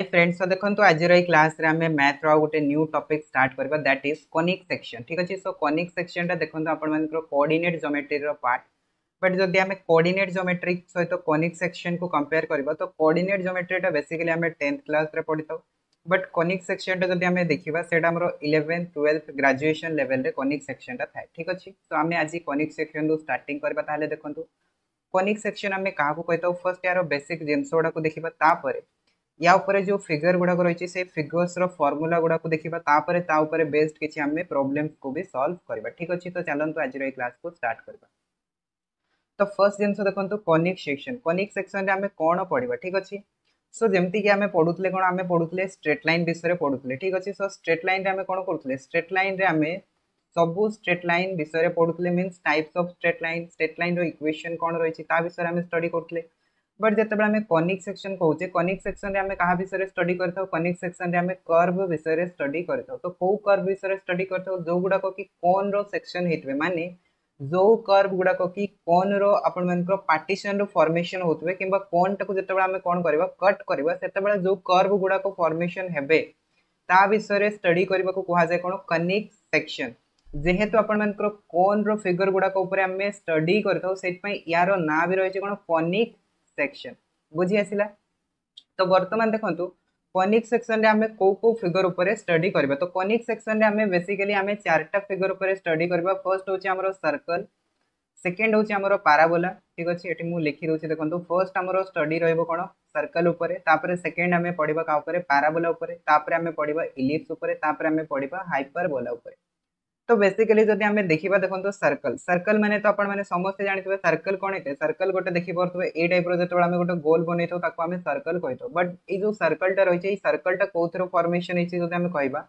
Friends तो देखो आज क्लास रे आम मैथ रो गोटे न्यू टॉपिक स्टार्ट करबा दैट इज़ कोनिक सेक्शन ठीक अच्छे सो कोनिक सेक्शन टा देखो आपण मानकर कोऑर्डिनेट ज्योमेट्री रो पार्ट बट जदि आम कोऑर्डिनेट ज्योमेट्री सहित कोनिक सेक्शन को कंपेयर करबा तो कोऑर्डिनेट ज्योमेट्री टा बेसिकली आम 10th क्लास रे पढितो। बट कोनिक सेक्शन टा जदि आम देखिबा, सेटा हमरो 11th 12th ग्रेजुएशन लेवल रे कोनिक सेक्शन टा थाए, ठीक अछि? तो आम आज कोनिक सेक्शन रो स्टार्टिंग करबा कोनिक सेक्शन आम क्या कहता फ़र्स्ट यार बेसिक जिनस गुड़ा देखा या जो फिगर गुड़ाक रही है फिगर्स फर्मूला गुड़ा देखा तापर बेस्ड किसी आम प्रोब्लेम को भी सल्व करवा ठीक अच्छे तो चलते आज क्लास को स्टार्ट करवा तो फ़र्स्ट जिन देखो कनिक सेक्शन कनिक सेक्शन आम कौन पढ़ा ठीक अच्छे? सो जमती कि आम पढ़ुले कौन आम पढ़ुले स्ट्रेट लाइन विषय में पढ़ुले ठीक अच्छे? सो स्ट्रेट लाइन आम कौन करुले स्ट्रेट लाइन में आम सब स्ट्रेट लाइन विषय पढ़ुले means types of straight line straight line equation कौन रही है विषय आम स्टडी करुले बट जिते आम कनिक सेक्शन कहे कनिक सेक्शन में क्या विषय स्टडी कर कनिक सेक्शन में कर्व विषय स्टडी कर तो कौ कर्व विषय स्टडी कर जो गुड़ाक कि कौन रेक्शन होते माने जो कर्व गुड़ाक कि कौन रो पार्टीशन फर्मेसन होते कि कौन टाक जो कौन कर कट करवा? से जो कर्व गुड़ाक फर्मेसन हे ता विषय स्टडी करने को कहुए कौन कनिक सेक्शन कौन रो कौन बुझी आसला तो बर्तमान देखो कनिक सेक्शन में आम कौ कौ फिगर उपर स्टडी करवा तो कनिक सेक्शन में बेसिकली आम चार्टा फिगर उपर स्टडी करवा फ़र्स्ट हूँ सर्कल सेकेंड हूँ पाराबोला ठीक अच्छे ये मुझे लिखी दूसरी देखो फ़र्स्ट आम स्टडी रहा सर्कल उपर सेकेंड आम पढ़ा क्या पाराबोला आम पढ़ा तो बेसिकली देखा देखो सर्कल सर्कल मैंने तो आपने समस्त जानते सर्कल कौन है सर्कल गोटे देखिपे ये टाइप जो आम गोटे गोल बन सर्कल कही बट ये जो सर्कलटा रही है सर्कलटा कौन फर्मेसन होती आम कह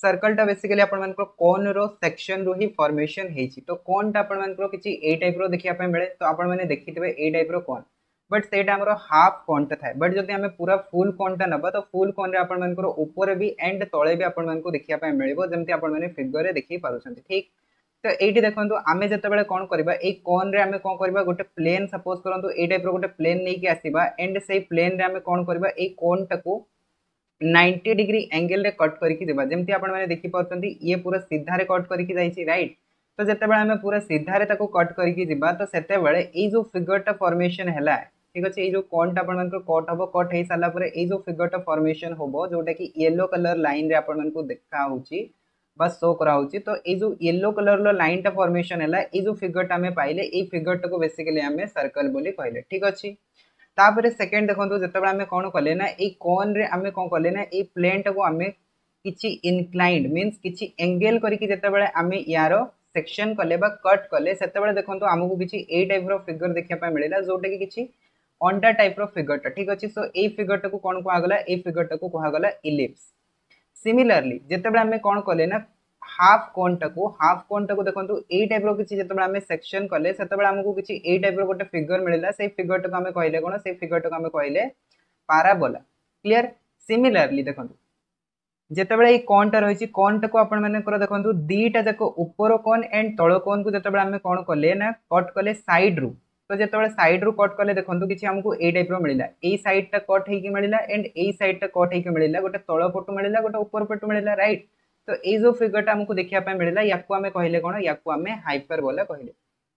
सर्कलटा बेसिकली आप कौन रेक्शन रु ही फर्मेसन हो तो कौन टा किसी ए टाइप देखा मिले तो आपने देखिथे ये बट से हाफ़ कौनटा था बट जब पूरा फुल कौनटा ना तो फुल कौन ऊपर भी एंड तले भी आपको देखा मिले जमी आपने फिगर देखी पार्टी ठीक तो ये देखो आम जो कौन करवा कौन रे आम कौन करवा गोटे प्लेन सपोज़ करूँ ये टाइप गोटे प्लेन नहीं कि आसवा एंड से प्लेन आम कौन करवा कौन टाक नाइंटी डिग्री एंगेल कट करके जमी आपने देखिपे ये पूरा सीधार कट करके रईट तो जिते आम पूरा सीधार कट करके तो से जो फिगरटा फर्मेसन है ठीक अच्छे ये जो कौनटा आप कट हम कट हो सारापर ये जो फिगरटा फर्मेसन हम जोटा कि येलो कलर लाइन आपको देखा बा शो कराऊँ तो ये येलो कलर लाइनटा फर्मेसन है ये जो फिगरटा आम पाइले ये फिगरटा को बेसिकली आम सर्कल बोली कहले, ठीक अच्छे तापर सेकेंड देखो जो आम कौन कले ये कौन आम कौन कले ना ये प्लेनटा को आम कि इनक्लाइंड मीनस कि एंगेल करते आम यार सेक्शन कले कट कले से देखो आमको किसी ए टाइप फिगर देखा मिलला जोटा कि किसी ठीक अच्छे ये कौन कहगला ये फिगरटा को कहगला इलिप्स सिमिलरली जिते आम कौन कले ना हाफ़ कोनटा को हाफ़ कोनटा को देखो ये टाइप जो आम सेक्शन कले से आमको किसी ए टाइप गोटे फिगर मिलला से फिगरटा को आम कहले कौन से फिगरटा को आम कहले पाराबोला क्लीयर सिमिलरली देखो जितेबाला ये कौनटा रही कौनटा को आपर देखो दीटा जाक उपर कौन एंड तल कौन को जो आम कौन कले ना कट कले सैड रु तो जो सैड रु कट कले देखो किसी आमको ये टाइप मिलला। ये सैडटा कट हो मिलला एंड ये सैडटा कट हो मिलला, गोटे तल पटु मिलला गोटे ऊपर पटु मिलला रईट तो ये जो फिगरटा आमको देखा मिलला या कहले कौन या हाइपर बोला कहले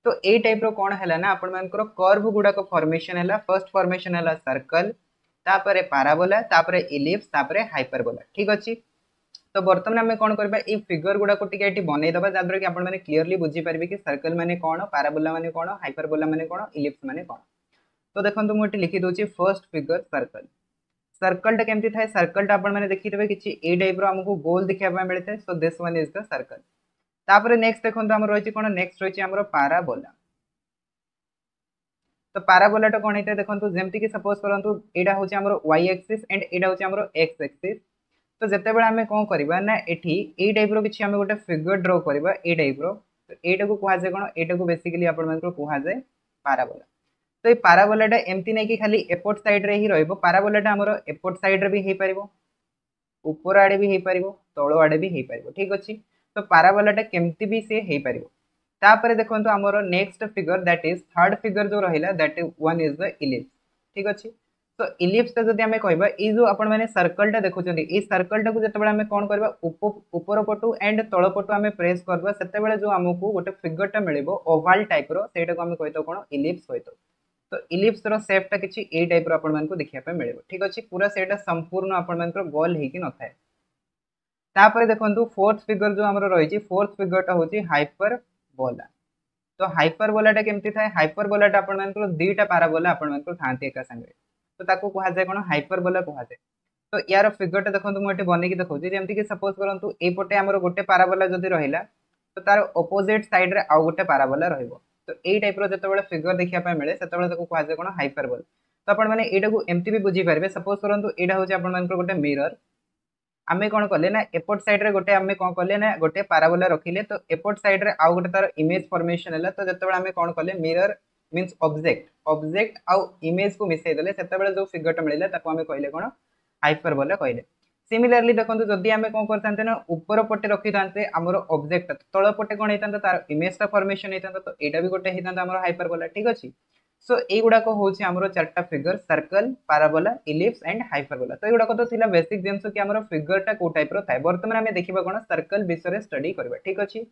तो ये टाइप कौन है ना आपर कर्व गुड़ाक फर्मेसन है फ़र्स्ट फर्मेसन है सर्कल तापर पाराबोला तापर इलिप्स तापर हाइपरबोला ठीक अच्छे तो बर्तमान आम कौन करवा ये फिगर गुड़ाक टी बनईदे जहाँद्वारा कि आपने क्लीयरली बुझीपारे कि सर्कल मैंने कौन पाराबोला मैंने कौन हाइपरबोला मैंने कौन इलिप्स मैंने कौन। तो देखो मुझे लिखी दूसरी फ़र्स्ट फिगर सर्कल सर्कलटा केमती थाए? सर्कलटा आपने देखिए किसी ए टाइप आमको गोल देखा मिलता। है so this one is the circle तापर नेक्स्ट देखो आम रही कौन? नेक्स्ट रही आम पाराबोला तो पाराबोलाटा कौन होता है? देखो जमती सपोज़ करूँ यहाँ हूँ वाई एक्सीस एंड यहाँ हूँ एक्स एक्सीस तो जिते आम कौन करवा ना ये टाइप किसी आम गोटे फिगर ड्र करवा ये टाइप तो यहाँ को कहुए कौन को बेसिकली आप कहुए पाराबोला तो ये पाराबोलाटा एमती नहीं कि खाली एपट सैड्रे ही रराबोलाटा आमर एपट सैड्रे भी हो पार ऊपर आड़े भी हो पार तल आड़े भी हो पार ठीक अच्छे तो पाराबोलाटा केमती भी सी हो पार तापर देखो आमर next figure that is third figure जो रहा that one is the ellipse ठीक तो इलिप्सटा जदि आम कह जो आपण सर्कलटा देखुं ये सर्कलटा को जिते आम कौन करवा ऊपर पटु एंड तल पटु आम प्रेस करवा से जो आमको गोटे फिगरटा मिले ओभाल टाइप रहा कही कौन इलिप्स कही तो इलिप्स सेपटा किसी ए टाइप रहा देखा मिले ठीक अच्छे पूरा से संपूर्ण आपण गोल हो न था देखो फोर्थ फिगर जो रही फोर्थ फिगरटा हूँ हाइपर बोला तो हाइपर बोलाटा केमती थाए हाइपर बोलाटा आपण दुईटा पाराबोला आपण था एका तो ताको कहा जाए कौन? हाइपर बोला कहा जाए तो यार फिगरटा देखो मुझे बनईकी देखा। जमीक सपोज़ करूँ एपटे आम गोटे पाराबोला जदि रहा तो तार अपोजिट सैड्रे आउ गोटे पाराबोला रही तो यही टाइप जो फिगर देखा मिले से कहा जाए कौन? हाइपर बोल तो आपने यहाँ एमती भी बुझीपारे सपोज़ करूँ यहाँ हूँ आप गोटे मिरर आम कौन कले ना, एपट सैड्रे गोटे आम कौन कले ना, गोटे पाराबोला रखिले तो एपट सैड्रे आउ गोटे तार इमेज फर्मेसन है तो जो कौन मीनस ऑब्जेक्ट ऑब्जेक्ट आउ इमेज को मिसई देले जो फिगरटा मिले आम कहले कौन हाइपर बोला कहले सिमिलरली देखो जदि आम कौन करते ना ऊपर पटे रखी था आमर ऑब्जेक्ट तल पटे कौन होता तार इमेजटा फर्मेसन होता तो यहाँ भी गोटे होता आम हाइपर बोला ठीक अच्छे सो युवाक हूँ आम चार्टा figure circle parabola ellipse and hyperbola तो युवाक तो थी बेसिक जिनस कि आम फिगरटा कौ टाइप रहा बर्तमान आम देखा कौन सर्कल विषय स्टडी करवा ठीक अच्छे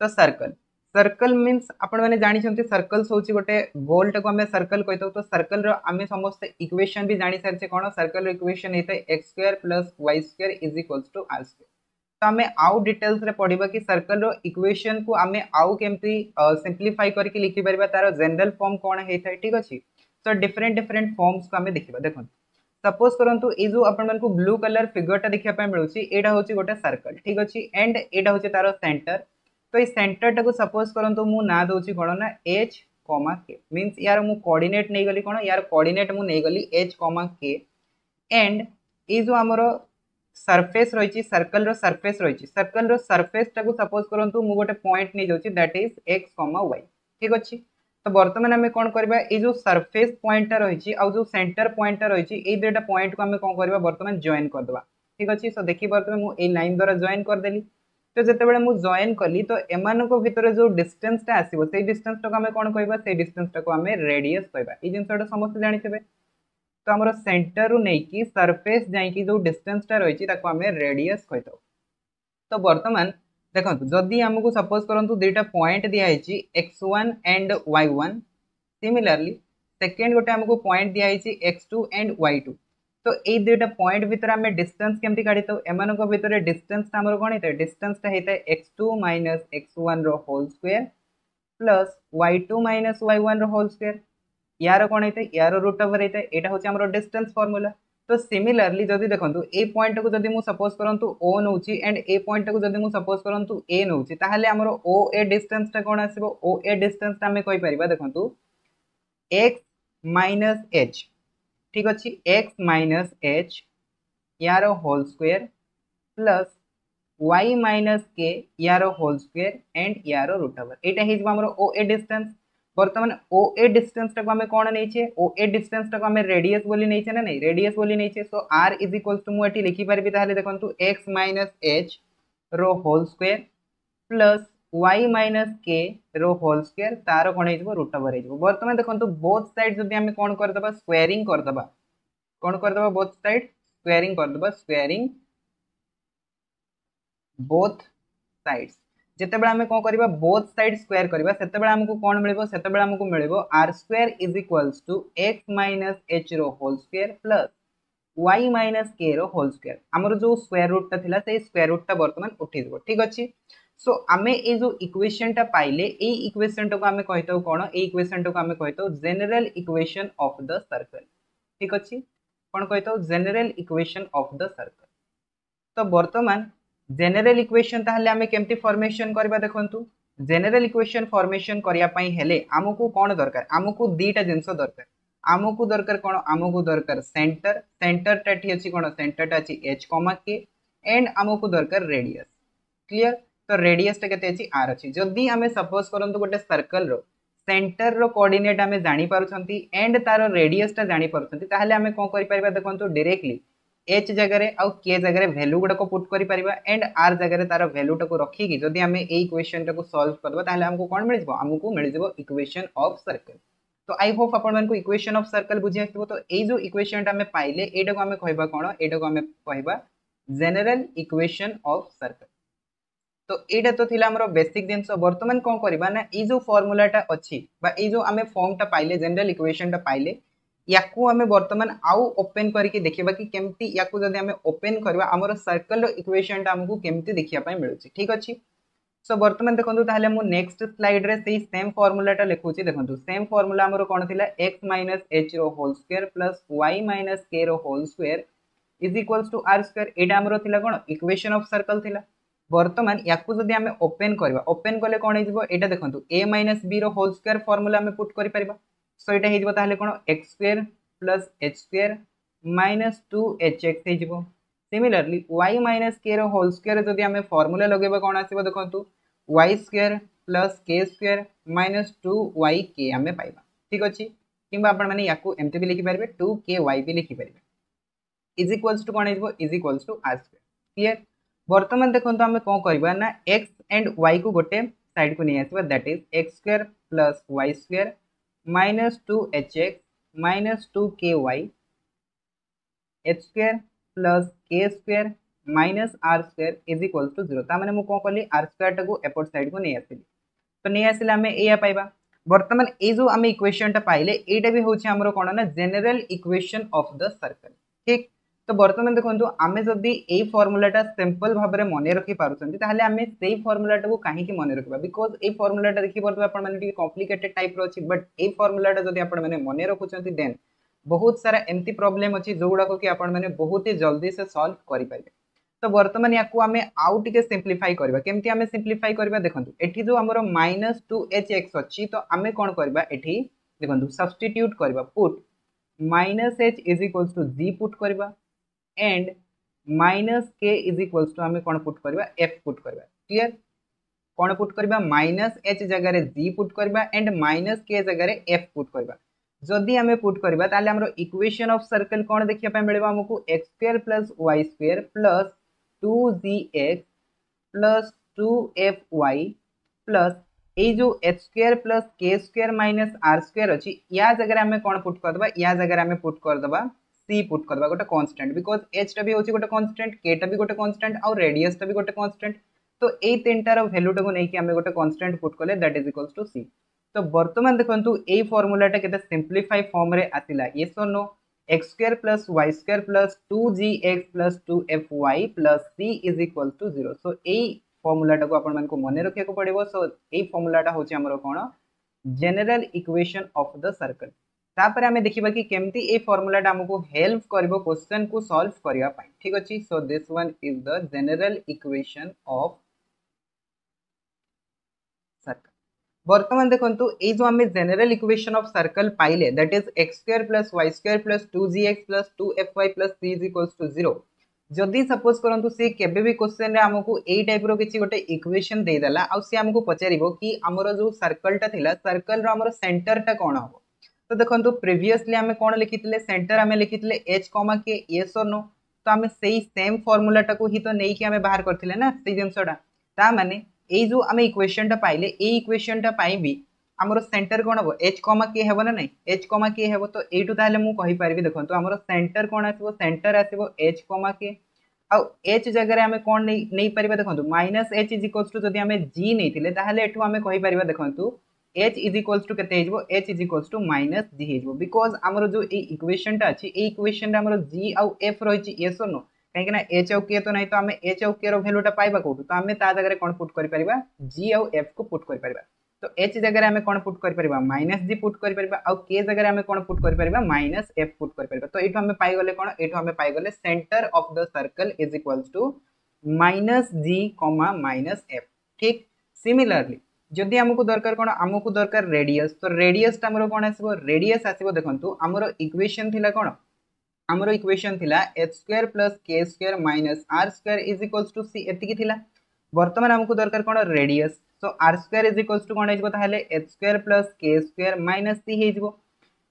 तो सर्कल सर्कल मीन्स आपण मैंने जानते सर्कल्स हूँ गोटे गोलटा को आम सर्कल कही तो सर्कल आम समस्त इक्वेशन भी जानी सारी कौन सर्कल इक्वेशन होता है x square plus y square is equals to r square तो आम आउ डिटेल्स पढ़ा कि सर्कल इक्वेशन को आम आउ केमती सिंप्लीफाई करके लिखिपर तार जेनराल फर्म कौन होता है ठीक अच्छे तो डिफरेन्ट डिफरेन्ट फॉर्म्स को आम देखा देखो सपोज़ करूँ ये जो आपण ब्लू कलर फिगरटा देखा मिलूँ यहाँ हूँ गोटे सर्कल ठीक अच्छे एंड यहाँ हूँ तार सेन्टर तो ये सेन्टरटा टाक सपोज़ करूँ मु ना दूसरी कौन ना एच कमा के मीनस यार मु कोऑर्डिनेट नहीं गली कौन यार कोऑर्डिनेट मुझे गली एच कमा के एंड ये जो आमर सरफेस रही सर्कल सरफेस रही सर्कल सरफेसटा को सपोज़ करूँ मु गोटे पॉइंट नहीं जाऊँगी that is x comma y ठीक अच्छे? तो बर्तमान आम कौन करवा ये जो सरफेस पॉइंटा रही जो सेन्टर पॉइंटा रही ये दुटा पॉइंट को आम कौन करवा बर्तमान जॉइन करदे ठीक अच्छे? सो देखी बर्तमान मुझे लाइन द्वारा जॉइन करदेली तो जिते जॉइन कली तो एम भितर जो डिस्टेंसटा आसो से डिस्टेंसटा को आम कौन कह से डिस्टेंसटा को आम रेडियस कह जिनसा समस्त जानते तो आम सेन्टर नहीं सरफेस जाकि जो डिस्टेंसटा रही आम रेडियस कही तो बर्तमान देखो जदि आमको सपोज़ करूँ दुईटा पॉइंट दिखाई x one and y one similarly second गोटे आमको पॉइंट दिखाई एक्स टू एंड वाई तो ये दुईटा पॉइंट भितर आम डिस्टेंस केमती काढ़ी था एम भितर डिस्टेंसटा आम कौन होता है डिस्टेंसटा होता है x two minus x one whole square plus y two minus y one whole square यार कौन होता है यार रुट ओवर होता है यहाँ हूँ आम डिस्टेंस फर्मूला तो सिमिलरली जदि देखो ये पॉइंट को जब सपोज़ करूँ ओ नौ एंड ए पॉइंट को जब सपोज़ करूँ ए नौ आमर ओ ए डिस्टेंसटा देखो एक्स माइनस एच ठीक अच्छे एक्स माइनस एच यार whole square plus y minus k यार होल स्क्वेयर एंड यार रुट ओवर यहाँ होमर ओ ए डिस्टेंस बर्तमान ओ ए डिस्टेंसटा को आम कौन नहीं ओ ए डिस्टेंसटा को आम रेडियस बोली नहीं ना नहीं रेडियस बोली नहीं so r is equal to square y minus k रो होल स्क्वेयर तार कौन हो रुट ओवर हो बर्तमान देखो बोथ साइड जब आम कौन करदे स्क्वेयरिंग करदे कौन करदे बोथ साइड स्क्वेयरिंग करदे स्क्वेयरिंग बोथ साइड्स जिते आम कौन करवा बोथ साइड स्क्वेयर करवा से आमको कौन मिल से आमको मिल R square is equals to X minus H row whole square plus Y minus K रो होल स्क्वेयर आमर जो स्क्वेयर रुटा था स्क्वेयर रुटा बर्तमान उठी ठीक अच्छे सो आम ये जो इक्वेशन टा पाइले को आम कही कौन ये इक्वेशन को आम कही general equation of the circle ठीक अच्छे कौन कही general equation of the circle तो बर्तमान जेनेल इक्वेशन ताहले आम केमती फॉर्मेशन करबा देखंतु जेनेल इक्वेशन फॉर्मेशन करने आमको कौन दरकार? आमको दीटा जिनस दरकार। आमको दरकार कौन आमको दरकार सेंटर सेंटर टाटी अच्छी कौन सेंटर टा एच कमा के एंड आमको दरकार रेडियस क्लीयर तो रेडियसटा के आर अच्छी जदि आम सपोज़ करूँ गोटे सर्कल रो सेंटर सेन्टर रोअर्डिनेट आम जापर एंड तार रेडियसटा जापारे आम कौन कर देखो डायरेक्टली एच जगह आउ के जगह भैल्यू गुड़ाक पुट कर एंड आर जगह तार भैल्यूटा को रखिकी जदि आम ये इक्वेशन टाक सल्व करवा आमको कौन मिल आमको मिल इक्वेशन अफ सर्कल तो आई होप आपको इक्वेशन ऑफ़ सर्कल बुझी आसो तो ये जो इक्वेशन आम पाइले यहाँ को आम कह कौन यहाँ को आम कह जेनेल इक्वेशन ऑफ़ सर्कल तो यहाँ तो थी आम बेसिक जिन बर्तमान कौन करवा ये फर्मूलाटा अच्छी ये आम फर्मटा पाइले जेनेल इक्वेशन पाइले या आम बर्तमान आउ ओपेन करके देखा कि केमती या आम ओपेन करवा आम सर्कल इक्वेशन आमको केमती देखापी मिलूँ ठीक अच्छे सो बर्तमान देखो ताहले मु नेक्स्ट स्लाइड रे सेम फार्मूलाटा लिखुची देखो सेम फार्मूला कोन थिला x minus row whole square plus y minus k row whole square is equals to r square हमर थिला कोन इक्वेशन ऑफ़ सर्कल थिला बर्तमान जदि हमें ओपन कले कोन हे एटा देखो a माइनस b रो होल स्क्वायर फार्मूला पुट करि परबा सो हे कोन x square plus h square minus 2hx हे जिवो सिमिलरली y माइनस के रोल जदि आम फर्मूला लगे कौन आसो देखो Y square plus K square minus two Y K आम पाइबा ठीक अच्छे कि आपने या एमती भी लिखिपारे टू के वाई भी लिखिपारे इज़ इक्वल्स टू कौन हो is equals to r square बर्तमान देखो आम कौन करवा एक्स एंड वाई को गोटे साइड को नहीं आसवा that is x square plus y square minus two h x minus two k y h square plus k square minus r square is equal to zero मुझे कौन कली? R square टाक एपट side को नहीं आसली तो नहीं आसले आम या पाइबा बर्तमान ये आम इक्वेशन पाइले यहाँ भी हूँ कौन ना general equation of the circle ठीक? तो बर्तमान देखो आम जदि ये फर्मूलाटा सिंपल भाव में मन रखी पार्टी आम से फर्मूलाटा कहीं मन रखा बिकज ये फर्मूलाटा देखिए आपने कम्प्लिकेटेड टाइप रही बट ये फर्मूलाटा जब आप मन रखुच्च देन बहुत सारा एमती प्रोब्लेम अच्छी जो गुड़ाक कि आपने बहुत ही जल्दी से सल्व करेंगे तो बर्तमान या आम आउ सिंप्लीफाई करवा केमती आम सिंप्लीफाई करवा देखो ये जो आम माइनस टू एच एक्स अच्छी तो आम कौन करवा ये देखो सब्सटीट्यूट करवा put minus h is equals to g put करवा and minus k is equals to आम कौन पुट करवा एफ़ पुट करवा क्लीयर कौन पुट करवा माइनस एच जगार जी पुट करवा एंड माइनस के जगार एफ़ पुट करवा जदि आम पुट करवा ताले हमर इक्वेशन ऑफ़ सर्कल कौन देखा मिले आमको x square plus y square plus two g x plus two f y plus ये जो h square plus k square minus r square अच्छी या जगह आम कौन पुट करदे या जगह आम पुट करदे सी पुट करदे गोटे कन्स्टाट बिकज एच टा भी हूँ गोटे कन्स्टाट के टा भी गोटे कन्स्टाट आउ रेडियस टा भी गोटे कन्स्टाट तो ये तीन टार भैल्यू टाक नहीं गोटे कन्स्टाट पुट कले that is equals to c तो बर्तमान देखो ये फर्मूलाटा के सिंप्लीफाई फर्म ये so now x square plus y square plus two g x plus two f y plus c is equal to zero so यही फर्मूलाटा को आपण मन रखा पड़ो सो यही फर्मूलाटा हूँ कौन general equation of the circle तापर आम देखा कि ये फर्मूलाटा आमको हेल्प कर क्वेश्चन को सल्व करने ठीक अच्छे so this one is the general equation of circle बर्तमान देखो ये जो आम जेनेल इक्वेशन ऑफ़ सर्कल पाइले that is x square plus y square plus two g x plus two f y plus c is equals to zero जदि suppose करूँ C के question आमको यही टाइप रि गोटे इक्वेशन देदेला सी आमको पचार कि आमर जो सर्कलटा था सर्कल रमर सेन्टरटा कौन हम तो देखो प्रिवियसली आम कौन लिखी सेन्टर आम लिखी एच कमा किए एस और नो तो आम से सेम फर्मूलाटा को ही तो नहीं आम बाहर करते ना? से जिनसटा ता मैंने यही जो आम इक्वेसनटा पाइले ये इक्वेसनटा भी आमर सेन्टर कौन हम एच कमा किए हे ना ना एच कमा किए हे तो यू ताल मुझे देखो आम सेन्टर कौन आस सेन्टर आस एच कमा किए आउ एच जगह आम कौन नहीं पार देखो minus h is equals to जदि आम जी नहीं देखो एच इज़ इक्वल टू के h is equal to minus g हो बिकज आम जो इक्वेशन टा अच्छी इक्वेशन रे जी आउ एफ़ रही एस नो। कहीं एच आउ के तो ना तो आम एच आउ के रैल्यूटा पाइबा कौटू तो आम ता जगह कौन पुट कर जी आउ एफ़ को पुट कर तो एच जगह आम कौन पुट कर माइनस जी पुट कर आउ के जगह आम कौन पुट कर माइनस एफ़ पुट कर तो यू आम पाइले कौन? यू आम पाइले center of the circle is equal to minus g comma minus f ठीक? सिमिलरली जदि आमको दरकार कौन आमको दरकार रेडियस तो रेडियस कौन आसो रेडियस आसो देखो आमर इक्वेशन थी कौन आमर इक्वेशन थिला H square plus K square minus R square is equals to C एतिकी थिला। बर्तमान आमको दरकार कोन रेडियस तो R square is equals to cone H square plus K square minus C हेजबो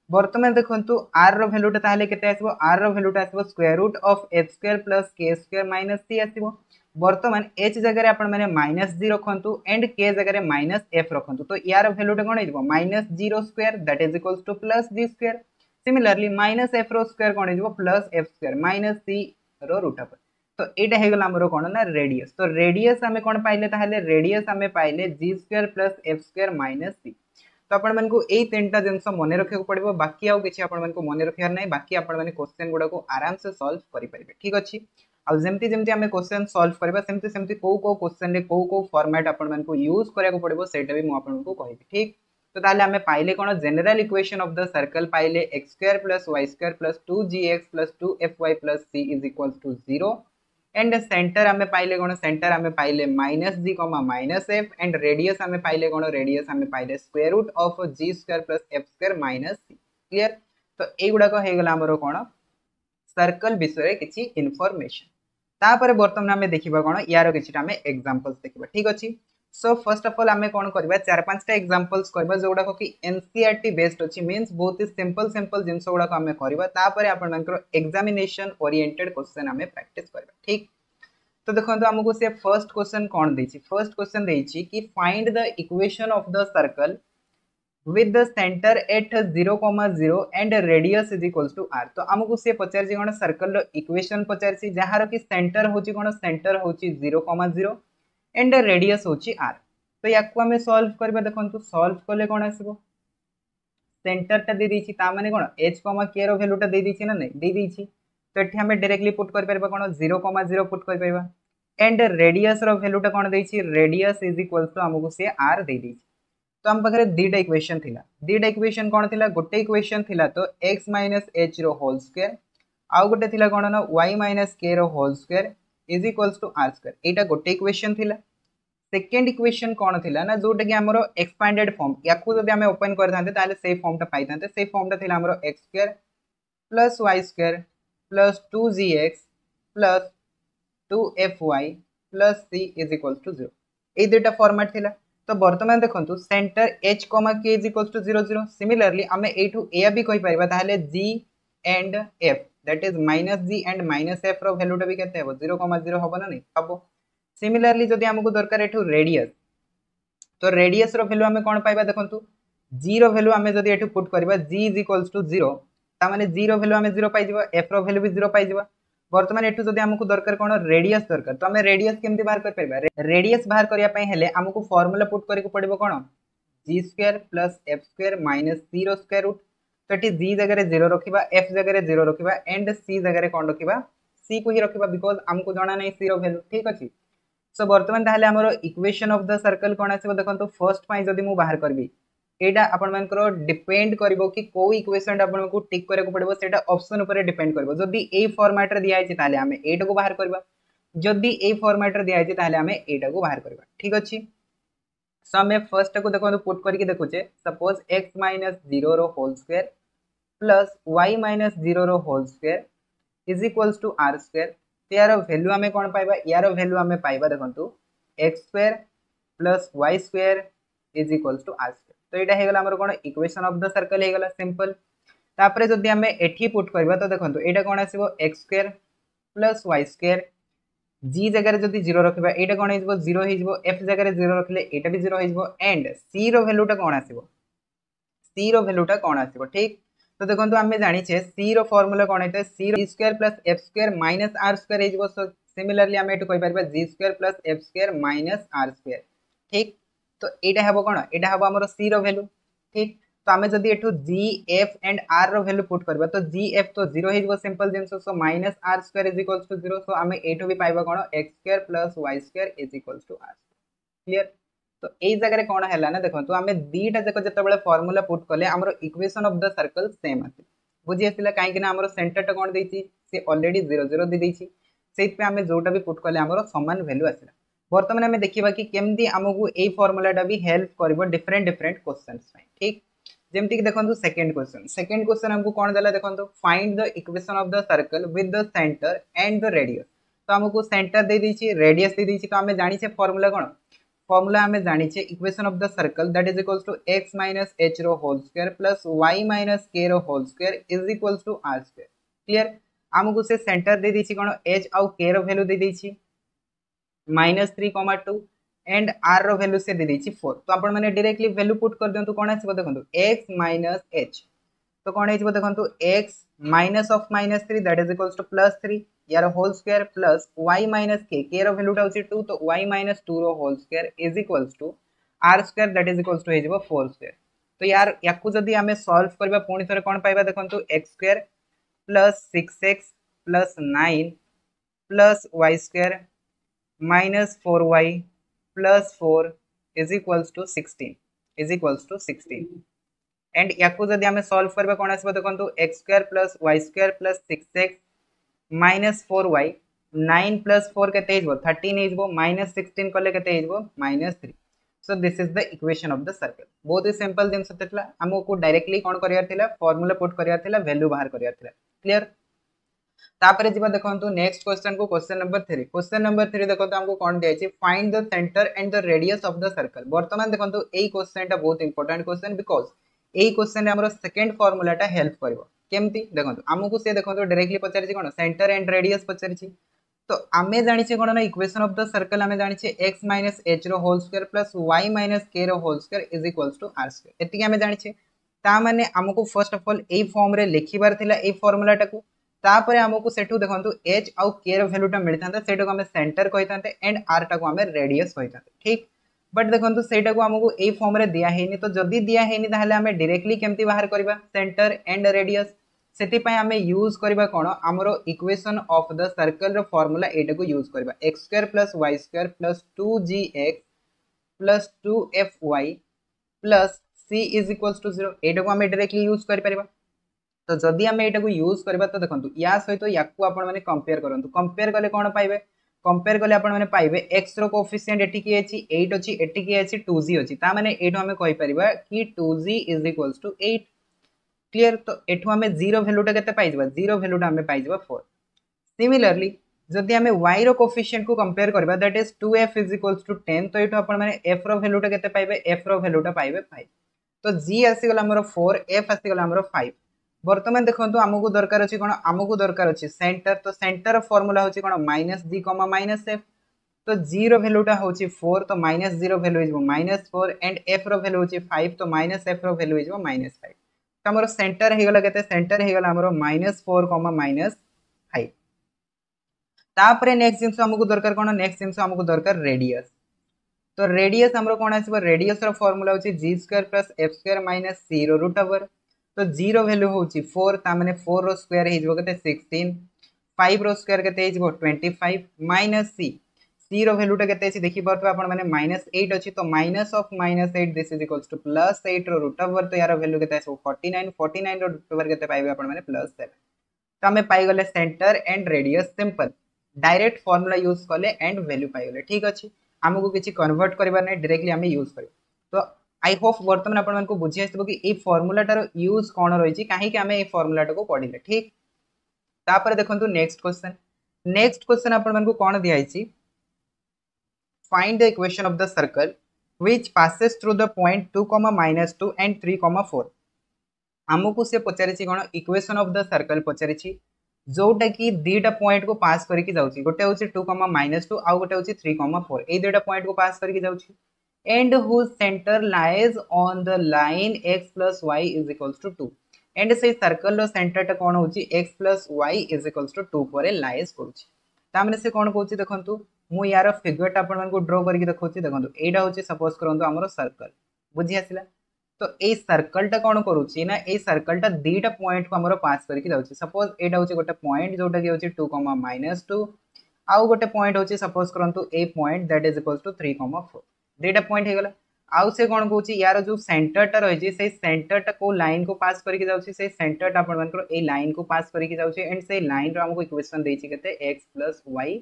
बर्तमान देखंतु आर रो वैल्यूटा ताहले केते आसीबो? आर रो वैल्यूटा आसीबो square root of h square plus k square minus c आसीबो। बर्तमान एच जगह आप माइनस जी रखु एंड के जगह माइनस एफ़ रखु तो यार भैल्यूटा कौन हो minus zero square that is equals to plus g square similarly minus f square कौन हो plus f square minus c root of तो यहाँ होगा आमर कौन ना? रेडियस तो रेडियस आम कौन पाइले रेडियस आम पाइले g square plus f square minus c तो आपण यही तीन टा जिन मन रखा पड़ो बाकी आउ कि मन रखार ना बाकी आपने क्वेश्चन गुड़ा आराम से सल्व करेंगे ठीक अच्छे आम क्वेश्चन सल्व करवा सेमती कौ कौ क्वेश्चन कौ कौ फर्माट आपण यूज़ कराया पड़ो भी मुझे कहि ठीक तो आम पाइले कौन general equation of the circle पाइले x square plus y square plus two g x plus two f y plus c is to zero and center आम पाइले कौन सेंटर आम पाइले minus g comma minus F and radius आम पाइले of g square plus f square minus c clear तो युड़ाक होगा आमर कौन सर्कल विषय किसी इनफर्मेशन तापर बर्तमान आम देखा कौन यार कि एग्जाम्पल्स देखा ठीक अच्छे सो फ़र्स्ट अफ अल आम कौन करवा चार पांचटा एग्जाम्पल्स करवा जो गुड़ाक कि एनसीआरटी बेस्ड अच्छी मीनस बहुत ही सिंपल सिंपल जिन गुड़ाक आम करवा एग्जामिनेशन ओरिएंटेड क्वेश्चन आम प्राक्ट करवा ठीक तो देखो आमको सी फ़र्स्ट क्वेश्चन कौन दे फ़र्स्ट क्वेश्चन दे कि find the equation of the circle with center at 0 comma 0 and radius is equals to r. तो आमको सी पचार कौन सर्कल इक्वेशन पचार जार कि सेंटर हूँ कौन सेंटर 0 कमा 0 एंड रेडियस हूँ आर तो या सल्व करवा देखो सल्व कले कौन आसो सेंटरटा दे देती कौन एच कमा के रैल्यूटा दे देती ना नहीं? दे देती तो ये आम डायरेक्टली पुट कर कौन ज़ीरो कमा ज़ीरो पुट कर एंड रेडियस रैल्यूटा कौन दे रेडियस इज़ इक्वल टू आमको सी आर दे दी तो आम पाखे दुटा इक्वेशन थी दुटा इक्वेशन कौन थी गोटे इक्वेशन थी तो x minus h whole square आउ गोटे थी कौन ना? Y minus k whole square is equals to r square यहाँ गोटे इक्वेशन थी सेकेंड इक्वेशन कौन थी ना? जोटा कि आम एक्सपांडेड फर्म या जब आम ओपन करते से फर्मटा पाई से फर्मटा थी x square plus y square plus two g x plus two f y plus c is equal to zero ये दुटा फर्माट थी तो बर्तमान देखो center h comma k is equal to zero zero similarly आम यू भी कहीपर g and f that is minus g and minus f रैल्यूटा भी केते ज़ीरो कमा ज़ीरो हम ना नहीं? हम सिमिलरली जदि आमको दरकार एठू रेडियस तो रेडियस रैल्यू आम कौन पाइबा देखो जी रैल्यू आम जब ये पुट करवा g is equals to zero ताने जी रैल्यू आम ज़ीरो पाई एफ़ बर्तमान एठू जब आमको दरकार कौन रेडियस दरकार तो आम रेडियस केमती बाहर कर बाहर करने आमको फर्मुला पुट कर पड़ो कौन g square plus f square minus c रो रूट तो ये जी जगह ज़ीरो रखा एफ़ जगह ज़ीरो रखा एंड सी जगह कौन रखा सी को ही रखा बिकज आमको जना नहीं सी रैल्यू ठीक अच्छे सो बर्तमान इक्वेशन ऑफ़ द सर्कल कौन आसो देखो फ़र्स्ट पाई जब मुझे बाहर करी यहाँ आपण डिपेंड कर कि कौ इक्वेशन आपको टिक करा पड़ो से ऑप्शन उपर डिपेंड कर जदि ये फर्माट दिखाई आम एटा को बाहर करवा जदि ये फर्माट दिखाई आम एटा को बाहर करवा ठीक अच्छे सो आम फ़र्स्ट को देखो पुट करके देखुचे। Suppose x minus zero whole square plus y minus zero whole square is equals to r square तो यार भैल्यू आम कौन पाइबा? यार भैल्यू आम आर तो यहाँ कौन इक्वेशन ऑफ़ द सर्कल होगा सिंपल तापर जदि आम एटी पुट करवा तो देखो यहाँ कौन आसो square plus Y square G जगह जब ज़ीरो रखा यहाँ कौन हो ज़ीरो हो एफ़ जगह ज़ीरो रखिले यहाँ भी ज़ीरो हो एंड सी रैल्यूटा कौन आसो रैल्यूटा कौन आसो ठीक तो देखो आम जाचे सी रॉर्मुला कौन है c square plus f square minus r square similarly आम ये कहीपर g square plus f square minus तो यहाँ हम कौन यहाँ हम आम सी रैल्यू ठीक तो आम जब ये g f and r value put करवा तो जी एफ़ तो zero simple Jin so minus r square is equals to zero so आम यू भी पाइबा कौन x square plus y square is equals to r clear तो यही जगह कौन है ना देखो आम दीटा जाक जो फर्मुला पुट कले आम equation of the circle same आस बुझी कहीं आम सेंटरटा कौन दे सी अलरेडी ज़ीरो ज़ीरो दे से आम जोटा भी पुट कले आम सामान भैल्यू बर्तमान आम देखा कि केमती आमको यही फर्मुलाटा भी हेल्प कर डिफरेन्ट डिफरेन्ट क्वेश्चन ठीक? जमती कि देखो सेकेंड क्वेश्चन सेकेंड क्वेश्चन आमको कौन देला देखो find the equation of the circle with the center and the radius तो आमको सेंटर दे दी रेडियस दे दी तो आम जानी फर्मुला कौन? फॉर्मूला आम जाचे equation of the circle that is equals to x minus h row whole square plus y minus k row whole square is equals to r square clear आमको से center दे दी कौन? एच आउ k रो value दे दी minus three comma two and r value से दे देछि 4 तो आपण डायरेक्टली वैल्यू पुट कर दियंतु कोन आसीबो देखंतु x माइनस h. तो कौन आइबो देखंतु x minus of minus 3 that is equals to plus three यार whole square plus y minus k के रो वैल्यूटा होछि 2 तो y minus 2 row whole square is equals to r square that is equals to हेजिबो 4 square तो यार जदी हमें सॉल्व करबा पुणी थरे कौन पाइबा देखो x square plus 6x plus nine plus y square minus 4y plus 4 is equals to 16 is equals to 16 and या जदि आम सल्व करवा कौन आसो देखो x square plus y square plus six x minus four y nine plus four के thirteen minus sixteen कले के minus three so this is the equation of the circle बहुत ही सिंपल जिन आमको डायरेक्टली कौन करार फर्मुला पुट करार value बाहर करार क्लीयर तापर जी देखो नेक्स्ट क्वेश्चन को question number three question number three देखो आमको कौन दिखाई find the center and the radius of the circle बर्तमान देखो यही क्वेश्चन बहुत इंपोर्टाट क्वेश्चन बिकज यही क्वेश्चन आम सेकेंड फर्मुलाटा हेल्प कर देखो आमको सी देखो डायरेक्टली पचार कौन? सेंटर एंड रेडियस पचार तो आम जाने कौन ना इक्वेशन ऑफ़ द सर्कल आम जाने x minus h whole square plus y minus k whole square is equals to r square एति आम जाने ताने आमको फ़र्स्ट अफ अल यही फर्म लिखार यही फर्मुलाटा को. तापर आमको से देखो एच आउ के रैल्यूटा मिलता से सेंटर कही एंड आर टाक आम रेडियस कही ठीक? बट देखो से आमको ये फर्म दिहनी तो जदि दिहनी आम डायरेक्टली केमती बाहर करवा सेन्टर एंड रेडियस से आम यूज़ करवा कौन आमर equation of the circle formula यहाँ को यूज़ करवा x square plus y square plus two g x plus two f y plus c is equal to zero को आम डायरेक्टली यूज़ कर तो जदि आम यहाँ यूज़ करवा तो देखो या सहित या कंपेयर करूँ कंपेयर कले कौन पाइबे? कंपेयर कले आपण माने पाइबे x रो कोएफिशिएंट एठी की अछि 8 अछि एठी की अछि 2g अछि। ता माने एठो हमें कहि परिबा कि 2g 8 क्लियर तो एठो हमें 0 वैल्यूटा केते पाइ जबा 0 वैल्यूटा हमें पाइ जबा 4 सिमिलरली जदि हमें y रो कोएफिशिएंट को कंपेयर करबा दैट इज़ 2f 10 तो एठो आपण माने f रो वैल्यूटा केते पाइबे f रो वैल्यूटा पाइबे 5 तो g आसी गला हमर 4 f आसी गला हमर 5 बर्तमान देखो आमको दरकार अच्छी कौन आमको दरकार अच्छी सेंटर तो सेंटर फर्मूला हूँ कौन minus g comma minus F तो जी रैल्यूटा हूँ फोर तो माइनस ज़ीरो भैल्यू हो minus four and f value हूँ फाइव तो minus f value minus five तो आम के सेंटर होगला आम minus four comma minus five तापर नेक्स्ट जिन आमको दरकार कौन नेक्स्ट जिन आमको दरकार रेडियस तो रेडियस आम कौन आस रेडियस फर्मूला हूँ G square plus F square minus C root over तो ज़ीरो भैल्यू हूँ फोर ताने फोर रोयर होते सिक्सटीन फाइव रोयर के twenty five minus c c रैल्यूटा के देखी पार्थ आप माइनस एट अच्छी तो minus of minus eight this is equals to plus eight root over तो यार भैल्यू के forty nine forty nine root over के पाइबे आपने प्लस सेवेन तो आम पाईगले centre and radius simple direct formula use कले एंड वैल्यू पाईगले ठीक अच्छे आमको किसी कन्वर्ट करवार ना डायरेक्टली आम यूज़ कर तो आई होप बर्तमान आपको बुझी आसो कि ये फर्मुलाटार यूज़ कौन रही कहीं फर्मुलाटा को पढ़ले, ठीक? तापर देखो नेक्स्ट क्वेश्चन नेक्स्ट क्वेश्चन आपको कौन दिखाई find the equation of the circle which passes through the point 2 comma minus 2 and 3 comma 4 आमको से पचारि कौन इक्वेशन ऑफ़ द सर्कल पचारि जोटा कि दुटा पॉइंट को पास करके जाऊँगी गोटे हूँ टू कमा माइनस टू आउ गोटे हूँ थ्री कमा फोर ये दुटा point and whose center lies on the line x plus y is equals to 2 and से सर्कल रो सेंटर टा कोन होची x plus y is equals to 2 परे करूची से कोन कहूची देखंतु मु यार फिगर टा आपण मानको ड्रा करके देखौची देखंतु एटा होची सपोज़ करंतु हमरो सर्कल बुझी आसिला तो ए सर्कल टा कोन करूची ना ए सर्कल टा दीटा पॉइंट को हमरो पास करके जाउची सपोज़ एटा होची गोटे पॉइंट जोटा कि होची 2, -2 आउ गोटे पॉइंट होची सपोज़ करंतु a point that is equals to 3, 4 दुटा पॉइंट हो गला आउ से कौन कौन यार जो सेंटरटा रही है सेंटरटा को लाइन को पास करके जाऊँगी से सेंटरटा आप लाइन को पास करके जाऊँगी एंड से लाइन आमको इक्वेशन देते x plus y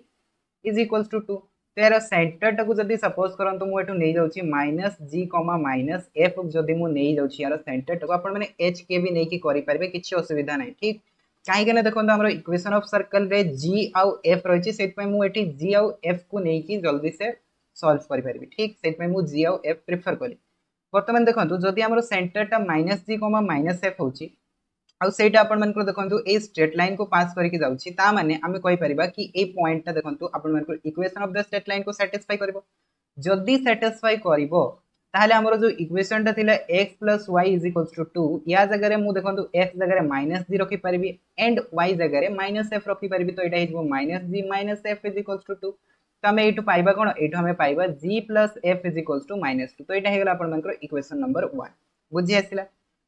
is equals to two तो यार सेंटरटा को जब सपोज़ करूँ मुझे नहीं जाऊँगी minus g comma minus F जदि मुझे जाऊँगी यार सेंटरटा को आप एच के भी नहीं करेंगे किसी असुविधा ना ठीक कहीं देखो आम इक्वेशन ऑफ़ सर्कल रे जी आउ एफ़ रही मुझे जी आउ एफ़ को लेकिन जल्दी से सल्व करें ठीक से जी आउ एफ़ प्रिफर कली बर्तमान देखो जदि आम सेंटरटा minus g comma minus F हो मानकर देखंतु ए स्ट्रेट लाइन को पास करके ता माने आमे कहि परिबा कि ए पॉइंट ता देखंतु आपण मानकर equation of the straight line को सैटिस्फाई करबो जदि सैटिस्फाई करबो ताहले हमरो जो इक्वेशन ता थिला x y 2 या जगह रे मु देखंतु x जगह माइनस -g रखि परबी एंड y जगह रे -f तो -f 2 तो हमें एटु पाइबा कोन एटु हमें पाइबा g f 2 तो एटा हेगला आपण मानकर इक्वेशन नंबर 1 बुझी आसिला?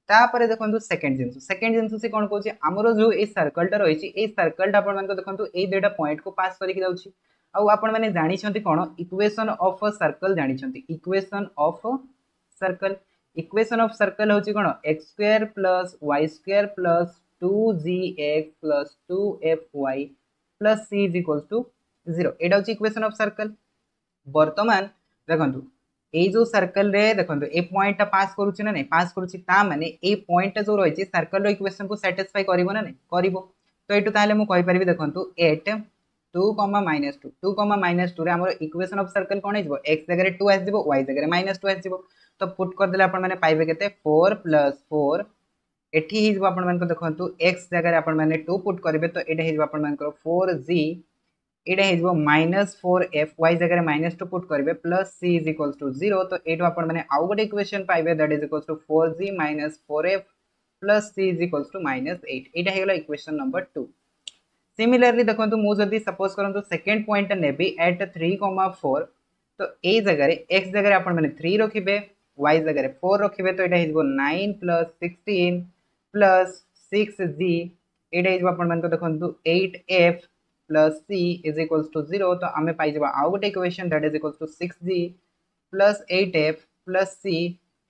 तापर देखंतु सेकंड जिंस सेकंड जिंस से कोन कहूची हमरो जो ए सर्कल ता रहिची, ए सर्कल ता आपण मानकर देखंतु ए देटा पॉइंट को पास करके जाउची। आउ आपण माने जानि छथि कोन इक्वेशन ऑफ़ अ सर्कल जानि छथि equation of circle equation of circle होची कोन x2 y2 2gx 2fy c is equals to zero यहाँ हूँ अफ सर्कल बर्तमान देखो ये जो सर्कल रे देखो ये पॉइंट पास करुच ना नहीं पास करुच मैंने ये पॉइंट जो रही है सर्कल रक्वेसन को साटिस्फाई कर ना नहीं कर तो ये मुझे देखो at two comma minus two two comma minus two roar equation of circle कौन हो एक्स जगह टू आसो वाई जगह माइनस टू आस तो पुट करदे आपने पाइबे के फोर प्लस फोर एटी हो देखो एक्स जगह आपने टू पुट करेंगे तो ये आप फोर जी तो ये यहाँ माइनस फोर एफ़ वाई जगह माइनस टू पुट करेंगे, plus c is equals to zero तो ये आपने आउ गोटे इक्वेशन पाइबे that is equals to four g minus four f plus c is equals to minus eight. यहाँ इक्वेशन नंबर टू। सिमिलरली देखो मुझे सपोज़ करूँ सेकेंड पॉइंट ने एट थ्री कमा फोर तो ये जगह एक्स जगह आप थ्री रखिए वाई जगह फोर रखिए तो यहाँ nine plus sixteen plus six g यहाँ देखो eight f plus c is equals to zero तो आम पाई आउ गोटे equation that is equals to six g plus eight f plus c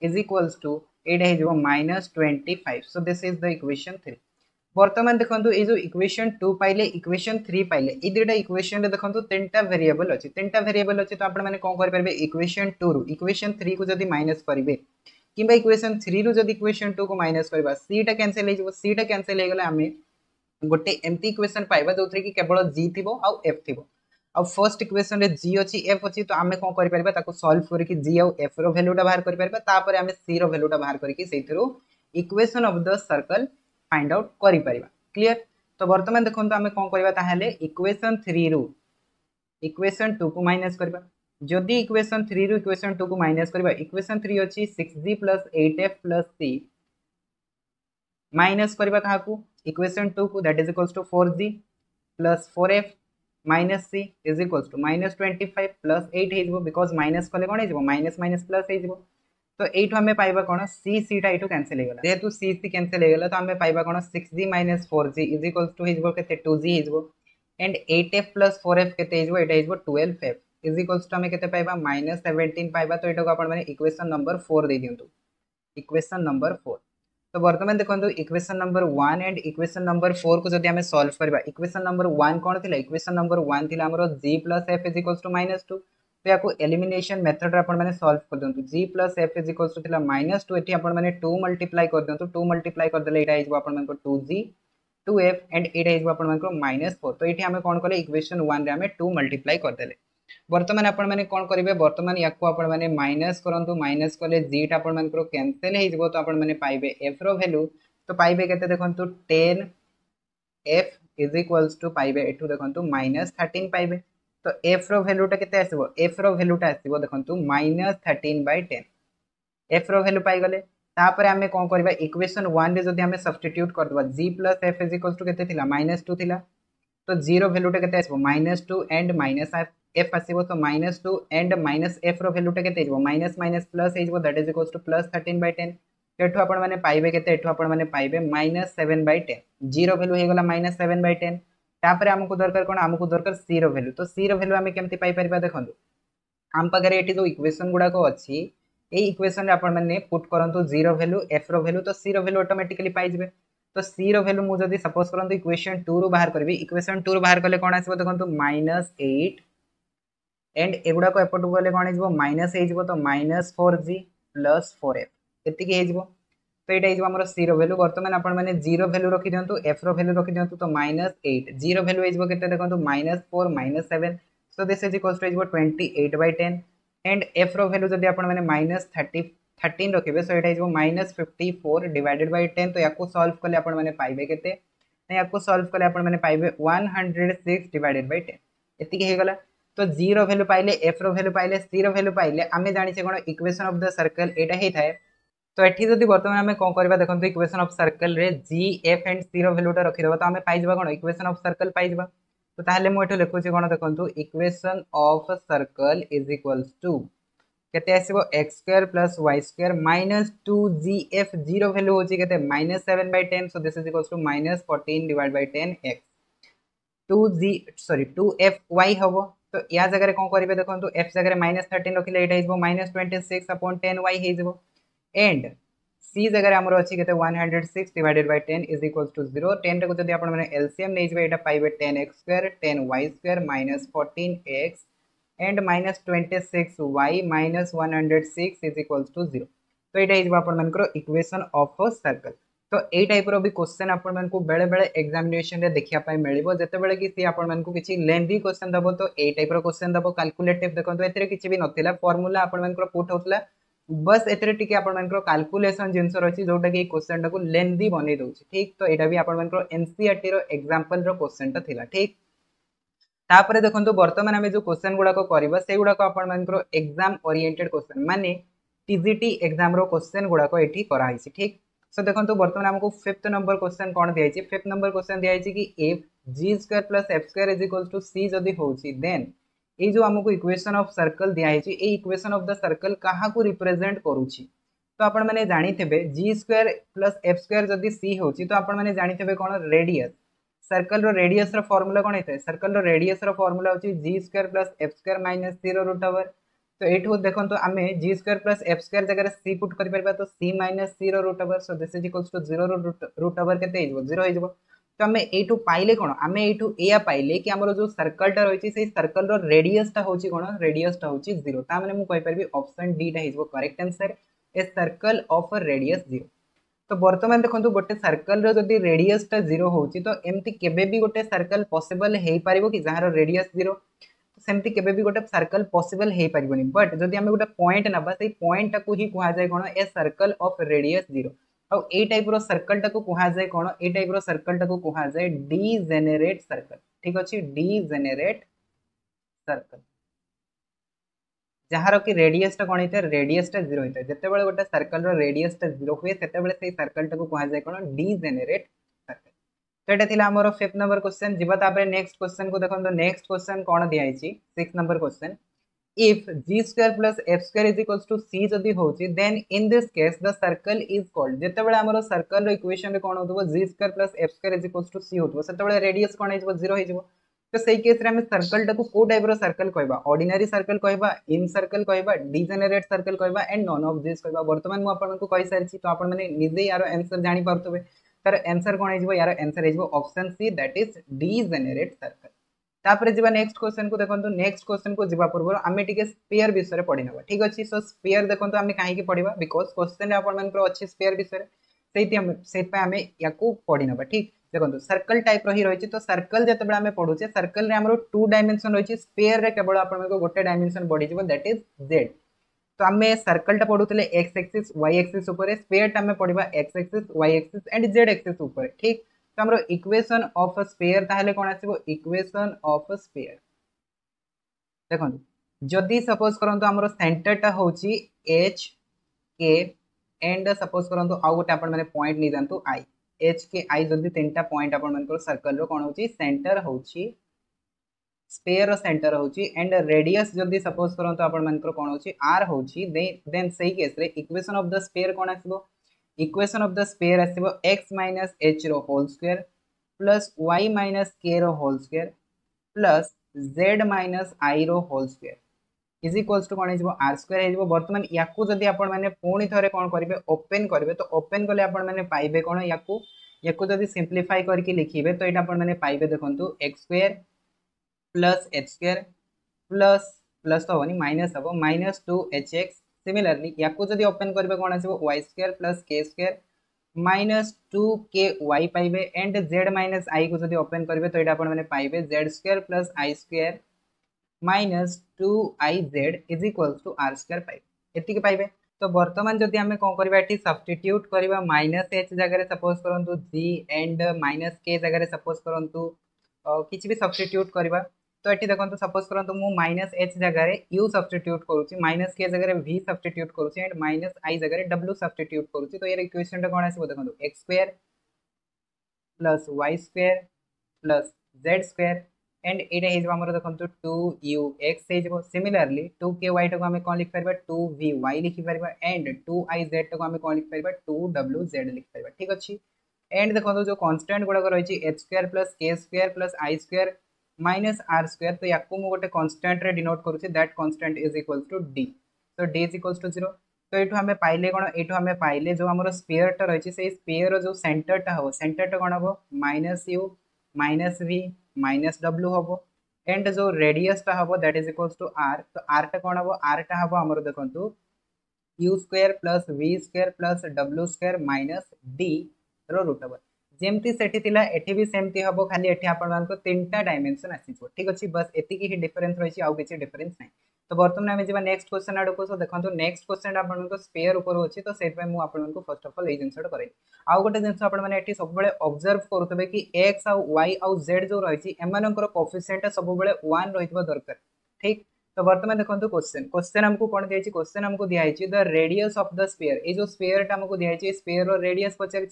is equals to यहाँ minus twenty five so this is the equation three बर्तमान देखो ये जो इक्वेशन टू पाइले इक्वेशन थ्री पाइले ये दुटा इक्वेशन देखो तीन टा भेरिएबल अच्छे तीन टा भेरिएबल अच्छे तो आपने कौन करेंगे? इक्वेशन टू रु। इक्वेशन थ्री को जब माइनस करेंगे। कि इक्वेशन थ्री रु जब इक्वेशन टू को माइनस करवा सीटा कैनसल हो सीटा कैनसल होगला आम गोटे एमती इक्वेशन पाइबा जो कि केवल जी थी आउ एफ़ थी आ फ़र्स्ट इक्वेशन जी अच्छी एफ़ अच्छी तो आम कौन कर सल्व करके जी आउ एफ़ रैल्यूटा बाहर कर आम सी रैल्यूटा बाहर करके equation of the circle find out कर क्लीयर तो बर्तमान देखो आम कौन करवा इक्वेशन थ्री रु इक्वेशन टू को माइनस करवा जदि इक्वेशन थ्री रु इक्वेशन टू को माइनस करवा इक्वेशन थ्री अच्छी six g plus eight f plus c minus करवा क्या इक्वेशन टू को that is equals to four g plus four f minus c is equals to minus twenty five plus eight हो because minus कले कौन हो minus minus plus हो तो you आम पाइबा कौन सी सीटा यू कैनसल होगा जेहतु सी सी कैनसल होगा तो आम पाइबा कौन six G minus four G is equals to के टू जी हो and eight F plus four F के twelve F is equals to आम के पाइबा माइनस सेवेन्टीन पाइबा तो यहाँ आप इक्वेशन नंबर फोर दे दिंतु इक्वेशन नंबर फोर तो बर्तमान देखो equation number one and equation number four को जब सल्व करवा इक्वेशन नंबर वन कौन थी इक्वेशन नंबर वन थी आम g plus f is equals to minus two तो या एलिमिनेशन मेथड आपने सल्व कर दिखाँ g plus f is equals to minus two ये आपने टू मल्टीप्लाई कर दिखाँ टू मल्टीप्लाई करदे यहाँ आप two g two f and यहाँ आप माइनस फोर तो ये आम कौन कले? इक्वेशन वन आम टू मल्टीप्लाई करदे बर्तमान आपण मैंने कौन करेंगे बर्तमान या माइनस करूँ माइनस कले जीटा आपण कैनसल हो तो आपने पाइबे. एफ़ रैल्यू तो पाइबे के देखो ten f is equals to पाइबे. एठू देखो माइनस थर्टीन पाइबे. तो एफ़ रैल्यूटा के एफ़ रैल्यूटा आसो देखो minus thirteen by ten f value पाईगले तापर आम कौन करवा इक्वेशन वन सब्सटीट्यूट करदे g plus f is equals to के माइनस टू थी तो ज़ीरो भैल्यूटा के minus two and minus f आसो तो minus two and minus f रैल्यूटा के minus minus plus that is equals to plus thirteen by ten एठू आपने पाइबे के minus seven by ten zero value होगा माइनस सेवेन बै टेन तापर आमको दरकार कौन आमको दरकार सी रैल्यू तो सी रैल्यू आम केमती पाइपर देखो आम पाखे ये जो इक्वेशन गुड़ाक अच्छी ये इक्वेशन आपने पुट करूँ ज़ीरो रैल्यू एफ़ रैल्यू तो सी रैल्यू अटोमेटिकली पाइबे तो सी रैल्यू मुझे सपोज़ करूँ इक्वेशन टू रु बाहर करी इक्वेशन टू रु बाहर कले कौन आसो देखो माइनस एट एंड एगुड़ाक एपटू गले कौन हो माइनस हो तो minus four g plus four f ये तो यहाँ आम सी रैल्यू बर्तमान आपने ज़ीरो भैल्यू रखी दिखाँ एफ़ रैल्यू रखी दिखाँ तो माइनस एट ज़ीरो भैल्यू हो देखो minus four minus seven so this is equal to twenty eight by ten and f value जब आप माइनस थर्टी थर्टीन रखिए सो यहाँ minus fifty four divided by ten तो या सल्व कले आपने के या सल्व कले आपने one hundred six divided by ten तो जी रैल्यू पाइले एफ़ रैल्यू पाइले सी रैल्यू पाइले, आम जाने कौन इक्वेशन अफ द सर्कल होता है तो ये जब बर्तमान आम कौन करवा देखो equation of circle g f and c रैल्यूटा रखीद तो आम पाइबा कौन इक्वेशन अफ सर्कल पाइबा तो ताहले मुझे लिखुची कौन देखो equation of circle is equals to आसो x square plus y square minus two g f zero value हूँ minus seven by ten so this is equals to minus fourteen divide by ten x two g sorry two f तो या जगह कौन करेंगे देखो F जगह minus thirteen रखिले यहाँ minus twenty six upon ten y हो एंड सी जगह अच्छी one hundred six divided by ten is equal to zero ten को जब आप एलसीएम नहीं जाए पाइबे ten x square ten y square minus fourteen x and minus twenty six y minus one hundred six is equal to zero तो यहाँ आपर equation of circle तो यही टाइप भी क्वेश्चन आपण बेले बेले एग्जामिनेशन देखापी मिले जिते कि सी आपको किसी लेंदी क्वेश्चन दब तो यही टाइप क्वेश्चन दब काल्कुलेटिव देखो ए नाला फर्मूला आपण पुट होता बस टी काल्कुलेसन जिन रही जोटा कि क्वेश्चन टाक लेंदी बनई दूसरी ठीक? तो यहाँ भी आप एनसीआरटी एक्जामपल क्वेश्चन था ठीक? तापर देखो बर्तमान आम जो क्वेश्चन गुड़ाक करवा से गुड़ाक आपर एग्ज़ाम ओरिएंटेड क्वेश्चन माने टीजीटी एग्ज़ाम क्वेश्चन गुड़ाक ये सो देखो बर्तमान आमको फिफ्थ नंबर क्वेश्चन कौन दिखाई फिफ्थ नंबर क्वेश्चन दिखाई कि if g square plus f square is equal to c जदि हो देन ये जो आमको इक्वेशन ऑफ़ सर्कल दिखाई इक्वेशन ऑफ़ द सर्कल क्या रिप्रेजेंट करुच्ची तो आपण मैंने जानी g square plus f square जदि सी हो तो आपण मैंने जानी कौन? रेडियस सर्कल रेडियस फर्मूला कौन है? सर्कल रेडियस फर्मूला होची g square plus f square minus c root over तो ये देखो तो आम g square plus f square जगह सी पुट कर तो c minus c root over so this equals to zero root over के ज़ीरो हो तो आम यू पाइले कौन? आम यू पाइले कि आम जो सर्कलटा रही है सर्कल रेडियसटा हूँ कौन? रेडियसटा हूँ ज़ीरो ताने मुझे ऑप्शन डीटा हो correct answer a circle of radius zero तो बर्तमान देखो गोटे सर्कल जदि रेडियसटा ज़ीरो हो तो एमती के गोटे सर्कल पसबल हो पार कि जार रेडियस ज़ीरो सर्कल पसबल हो पारे बट जदि गोटे पॉइंट ना से पॉइंट ही कहुए कौन a circle of radius zero type circle टाक कहुए कौन ये टाइप सर्कल टाक कहुए डी जेनेरेट सर्कल ठीक अच्छे डी जेनेरेट सर्कल जार कि रेडियसटा कौन होता है रेडियसटा ज़ीरो होता है जिते बड़े गोटे सर्कल रेडियसटा ज़ीरो हुए से सर्कल टाक कहुए सर्कल तो यहाँ आमर फिफ्थ नंबर क्वेश्चन जी नेक्स्ट क्वेश्चन को देखो नेक्स्ट क्वेश्चन कौन दिखाई six number question plus f square is equals to c जदि होची then in this case, the circle is called जेते बेले हमरो सर्कल रो इक्वेशन रे कोन square plus f square is equals to c होतबो। सेते रेडियस कोन 0 हेजबो तो सही केस सर्कल टाको, को टाइप रो सर्कल कहबा? ऑर्डिनरी सर्कल इन सर्कल कहबा डिजेनरेट सर्कल कहबा एंड नॉन ऑफ़ दिस कहबा। वर्तमान मु आपन को कहि सारछि तो आपन यार जानि परतबे तार आंसर कौन यार answer option c that is degenerate circle तापर जी नेक्स्ट क्वेश्चन को देखो नेक्स्ट क्वेश्चन को जीवा पूर्व आम टे स्पेयर विषय में पढ़ी ना ठीक अच्छे? सो स्पेयर देखो आम कहीं पढ़ा बिकज क्वेश्चन आप अच्छे स्पेयर विषय से आम या पढ़ी ना ठीक? देखो सर्कल टाइप रही रही तो सर्कल जो आम पढ़ुचे सर्कल टू डायमेनसन रही स्पेयर केवल आप गोटे डायमेनसन बढ़ी दैट इज़ जेड तो आम सर्कलटा पढ़ुले x axis y axis sphere आम पढ़ा x axis y axis and z axis ठीक? तो आम इक्वेशन अफ स्पेयर ताहले कौन आसो इक्वेशन अफ स्पेयर देखो जदि सपोज़ करंतु आमर सेंटरटा हूँ एच के एंड सपोज़ करंतु आउ गोटे माने पॉइंट नहीं जानतु आई एच के आई जदि तीन टा पॉइंट मानकर सर्कल रो कौन होची सेंटर होची स्पेयर रो सेंटर होची एंड रेडियस जदि सपोज़ करंतु आपण मानकर कौन होची? आर होची देन सही केस रे इक्वेशन ऑफ़ द स्पेयर कौन आसबो? इक्वेशन ऑफ़ द स्पेयर आसो x minus h whole square plus y minus k whole square plus z minus i whole square is equals to कौन r square हो बर्तमान या जदि आपने पुणी थे कौन करेंगे ओपेन करेंगे तो ओपेन कले आपने पाइबे कौन? या या जब सिंप्लीफाई करके लिखे तो यहाँ आपने पाइबे देखो x square plus h square plus plus तो हेनी माइनस हम minus two h x similarly या जब ओपेन करेंगे कौन आस y plus k square minus two k y पाइबे एंड जेड माइनस आई को जब ओपेन करेंगे तो यहाँ आपने पाइबे z square plus i square minus two i z is equal to r square पाइबे। ये पाइबे। तो बर्तमान जदि आम कौन करवा करवा माइनस एच जगह सपोज़ करूँ जी एंड माइनस के जगह सपोज़ करूँ किसी भी सब्सटीट्यूट करवा तो ये देखो सपोज़ कर माइनस एच जगह यू सब्सटीट्यूट करुँच माइनस के जगह भी सब्सटीट्यूट करुँच माइनस आई जगह डब्ल्यू सब्सटीट्यूट करुँच तो ये इक्वेसन टा कौन आसो देखो x square plus y square plus z square and ये आम देखो two u x similarly two k y टाक आम कौन लिखिपर टू वि वाई लिखिपर एंड टू आई जेड टाक आम कौन लिखिपर टू डब्ल्यू जेड लिखिपर ठीक अच्छे एंड देखो जो कन्स्टाट गुड़ाक रही है h square plus k square plus i square minus r square तो या मु गोटे कांस्टेंट रे denote करूछि that constant is equal to d तो d is equal to zero तो यू आम पाइले कौन यू आम पाइले जो हमर स्फीयर टा है सेई स्फीयर जो सेंटर टा हो सेंटर टा कोन हो minus u minus v minus W हम एंड जो रेडियसटा हम that is equal to r तो r टा कोन हो r टा हो हमर देखंतु। u square plus v square plus W square minus d रो रूट ओवर जमती से भी सेमती हम खाली एटी आप तीन टा डायमेनसन आसीज ठीक अच्छे बस एति ही डिफरेन्स रही आउ कि डिफरेन्स ना तो बर्तमान आम जी नेक्स्ट क्वेश्चन आड़ को देखो नेक्स्ट क्वेश्चन आप स्पेयर ऊपर अच्छे तो से आपको फ़र्स्ट अफ अल ये जिनसा करें आउ गोटे जिन आपने सब अब्जर्व करुवे कि एक्स आउ वाई आउ जेड जो रही कफिसीयंट सब वन रही दरकार ठीक तो बर्तमान देखो क्वेश्चन क्वेश्चन आमको कौन दिखाई क्वेश्चन आमको दिखाई the radius of the sphere ये जो स्पेयर आमको दिखाई स्पेयर रेडियस पचार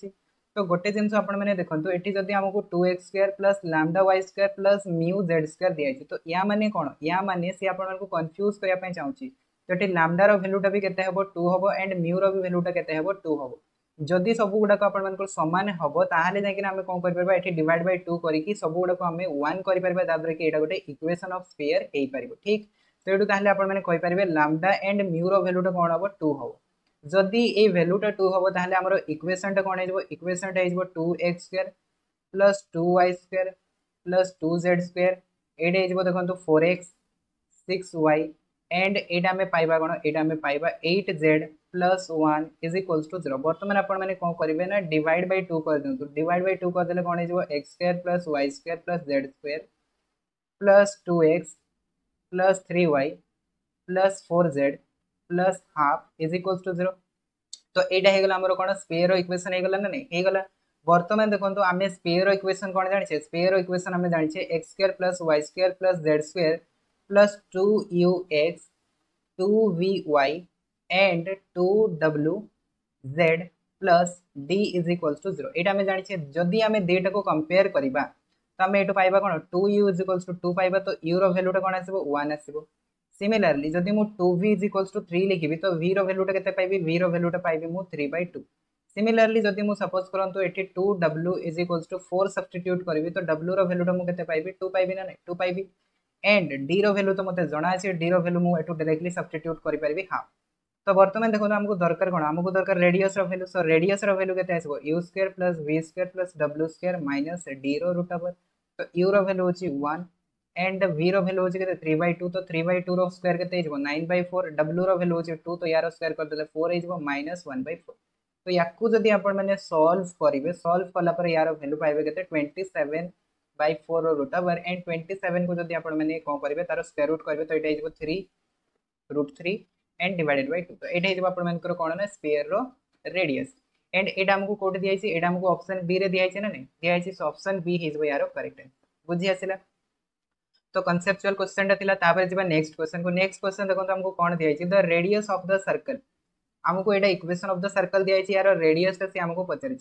तो गोटे जिन आपने देखो ये आमको two x square plus lambda y square plus mu z square दिखाई तो या मैंने कौन या मैंने सी आपको कन्फ्यूज़ करने चाहूँगी तो ये लैमडार भैल्यूटा भी केते हम टू हम एंड म्यूर भी भैल्यूटा के टू हम जदि सब गुड़ाक आप सामान हम ताहले जाकि आम कौन कर डिवाइड बै टू करके सब गुड़ाक आम वन कर कि गोटे इक्वेशन अफ स्पेयर हो पार ठीक तो ये आपने लैमडा एंड म्यूर भैल्यूटा कौन हम टू हम जदि ये भैल्यूटा टू हम तेल इक्वेसन टा कौन equation time two x square plus two y square plus two z square देखो four x six y and ये पाइबा कौन ये पाइबा eight z plus one is equals to zero बर्तमान आपने कौन करेंगे ना डिवाइड बै टू कर दिखाँ डिवाइड बै टू करदे कौन हो x square plus y square plus z square plus two x plus three y plus four z plus half is equal to zero तो यहाँ कौन? स्पेयर इक्वेसन हो ना नहींगला बर्तमान देखो आम स्पेयर इक्वेसन कौन जाने स्पेयर इक्वेसन आम जाने x square plus y square plus z square plus two u x two v y and two W z plus d is equal to zero ये जाने जदि आम दुटा को कंपेयर करवा तो आम यू पाइबा कौन? Two u is equal to two पाइबा तो यूरो भैल्यूटा कौन आसान आसो सिमिलारली जदि मुझे two v is equals to three लिखी तो भि रैल्यूटा के भि रैल्यूटा पाइबी? मुझे थ्री बै टू सिमिलारली जदि मुझे सपोज़ करूँ ये two W is equals to four substitute करी तो डब्ल्यू रैल्यूटा मुझे पाइबी? टू पाइबी ना टू पाइबी. एंड डी रैल्यू तो मतलब जना अच्छे डी रैल्यू मुझे डायरेक्टली सब्सटीट्यूट करी हाफ़ तो बर्तमान देखो आमको दरकार कौन आमको दरकार रेडियस रैल्यू सो रेडियस रैल्यू के आसो u square plus v square plus W square minus d root over तो यू रैल्यू हूँ एंड वी रैल्यू हो थ्री बै टू तो थ्री बै टू स्क्वायर के नाइन बै फोर डब्ल्यू value हो two तो यार स्क्वायर करदे फोर हो माइनस वन बै फोर तो या जदि आपने सल्व करेंगे सल्व कलापर यार भैल्यू पाइबे के twenty seven by four root over and twenty seven को जब आपने कौन करेंगे तार स्क्वायर रुट करेंगे तो यहाँ हो three root three and divided by two तो यहाँ हो कौन ना स्पेयर रेडियस एंड यहाँ आमको कौट दिखाई यहाँ आमको ऑप्शन बी रे दिखाई ना नहीं दिखाई ऑप्शन बी हो यार करेक्ट बुझी आसला तो कनसेप्चुअल क्वेश्चन था जी नेक्स्ट क्वेश्चन को नेक्स्ट क्वेश्चन देखो हमको कौन दिखाई the radius of the circle आमको यहाँ इक्वेशन ऑफ़ द सर्कल दिखाई यार रेडियस सी आमको पचार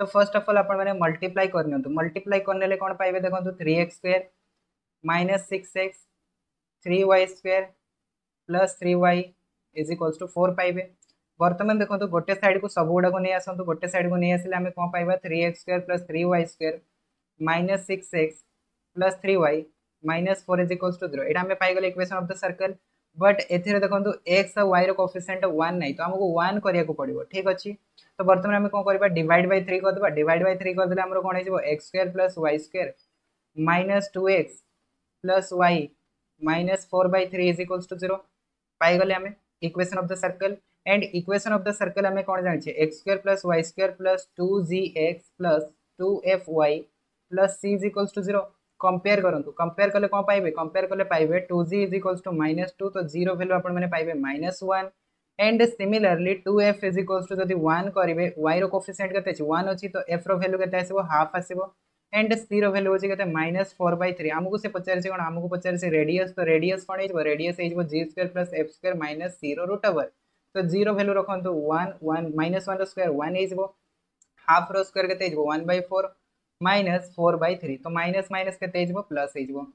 तो फ़र्स्ट अफ अल आप मल्टीप्लाई कर मल्टीप्लाई करने कौन पाइबे? देखो three x square minus six x three y square plus three y is equals to four पाइबे। बर्तमान देखो गोटे सैड को सब गुड़ाक नहीं आसतु गोटे सैड को नहीं आसे आम कौन पाइबा? Three x square plus three y square minus six x plus three y minus four is equals to zero यहाँ आम equation of the circle but एथिरे देखो एक्स और वाई रोफिसीयंट वन नहीं तो आमको वन करा पड़ो ठीक अच्छे? तो बर्तमान आम कौन करवा डिवाइड बै थ्री करदे डिवाइड बै थ्री करदे आम कौन हो x square plus y square minus two x plus y minus four by three is equals to zero पाइगले आम equation of the circle and equation of the circle आम कौन जाने x square plus y square plus two g x plus two f y plus c is equals to zero compare करूँ compare कले कौन पाइबे? Compare कले पाइबे two g is equals to two तो ज़ीरो भैल्यू आप पाइबे minus one and similarly two f is equals to जब वन करेंगे वाई रोफिसीयंट के वन अच्छी तो एफ़ रैल्यू के हाफ़ आसो एंड सी रैल्यू होती है माइनस फोर बै थ्री आमको से पचार कौन आमको पचार रेडियस तो रेडियस कौन हो रेडियस हो g square plus f square minus c root over तो ज़ीरो भैल्यू रखु one one minus one square one हो हाफ़ र्क्र के one by four minus four by three तो माइनस माइनस के प्लस हो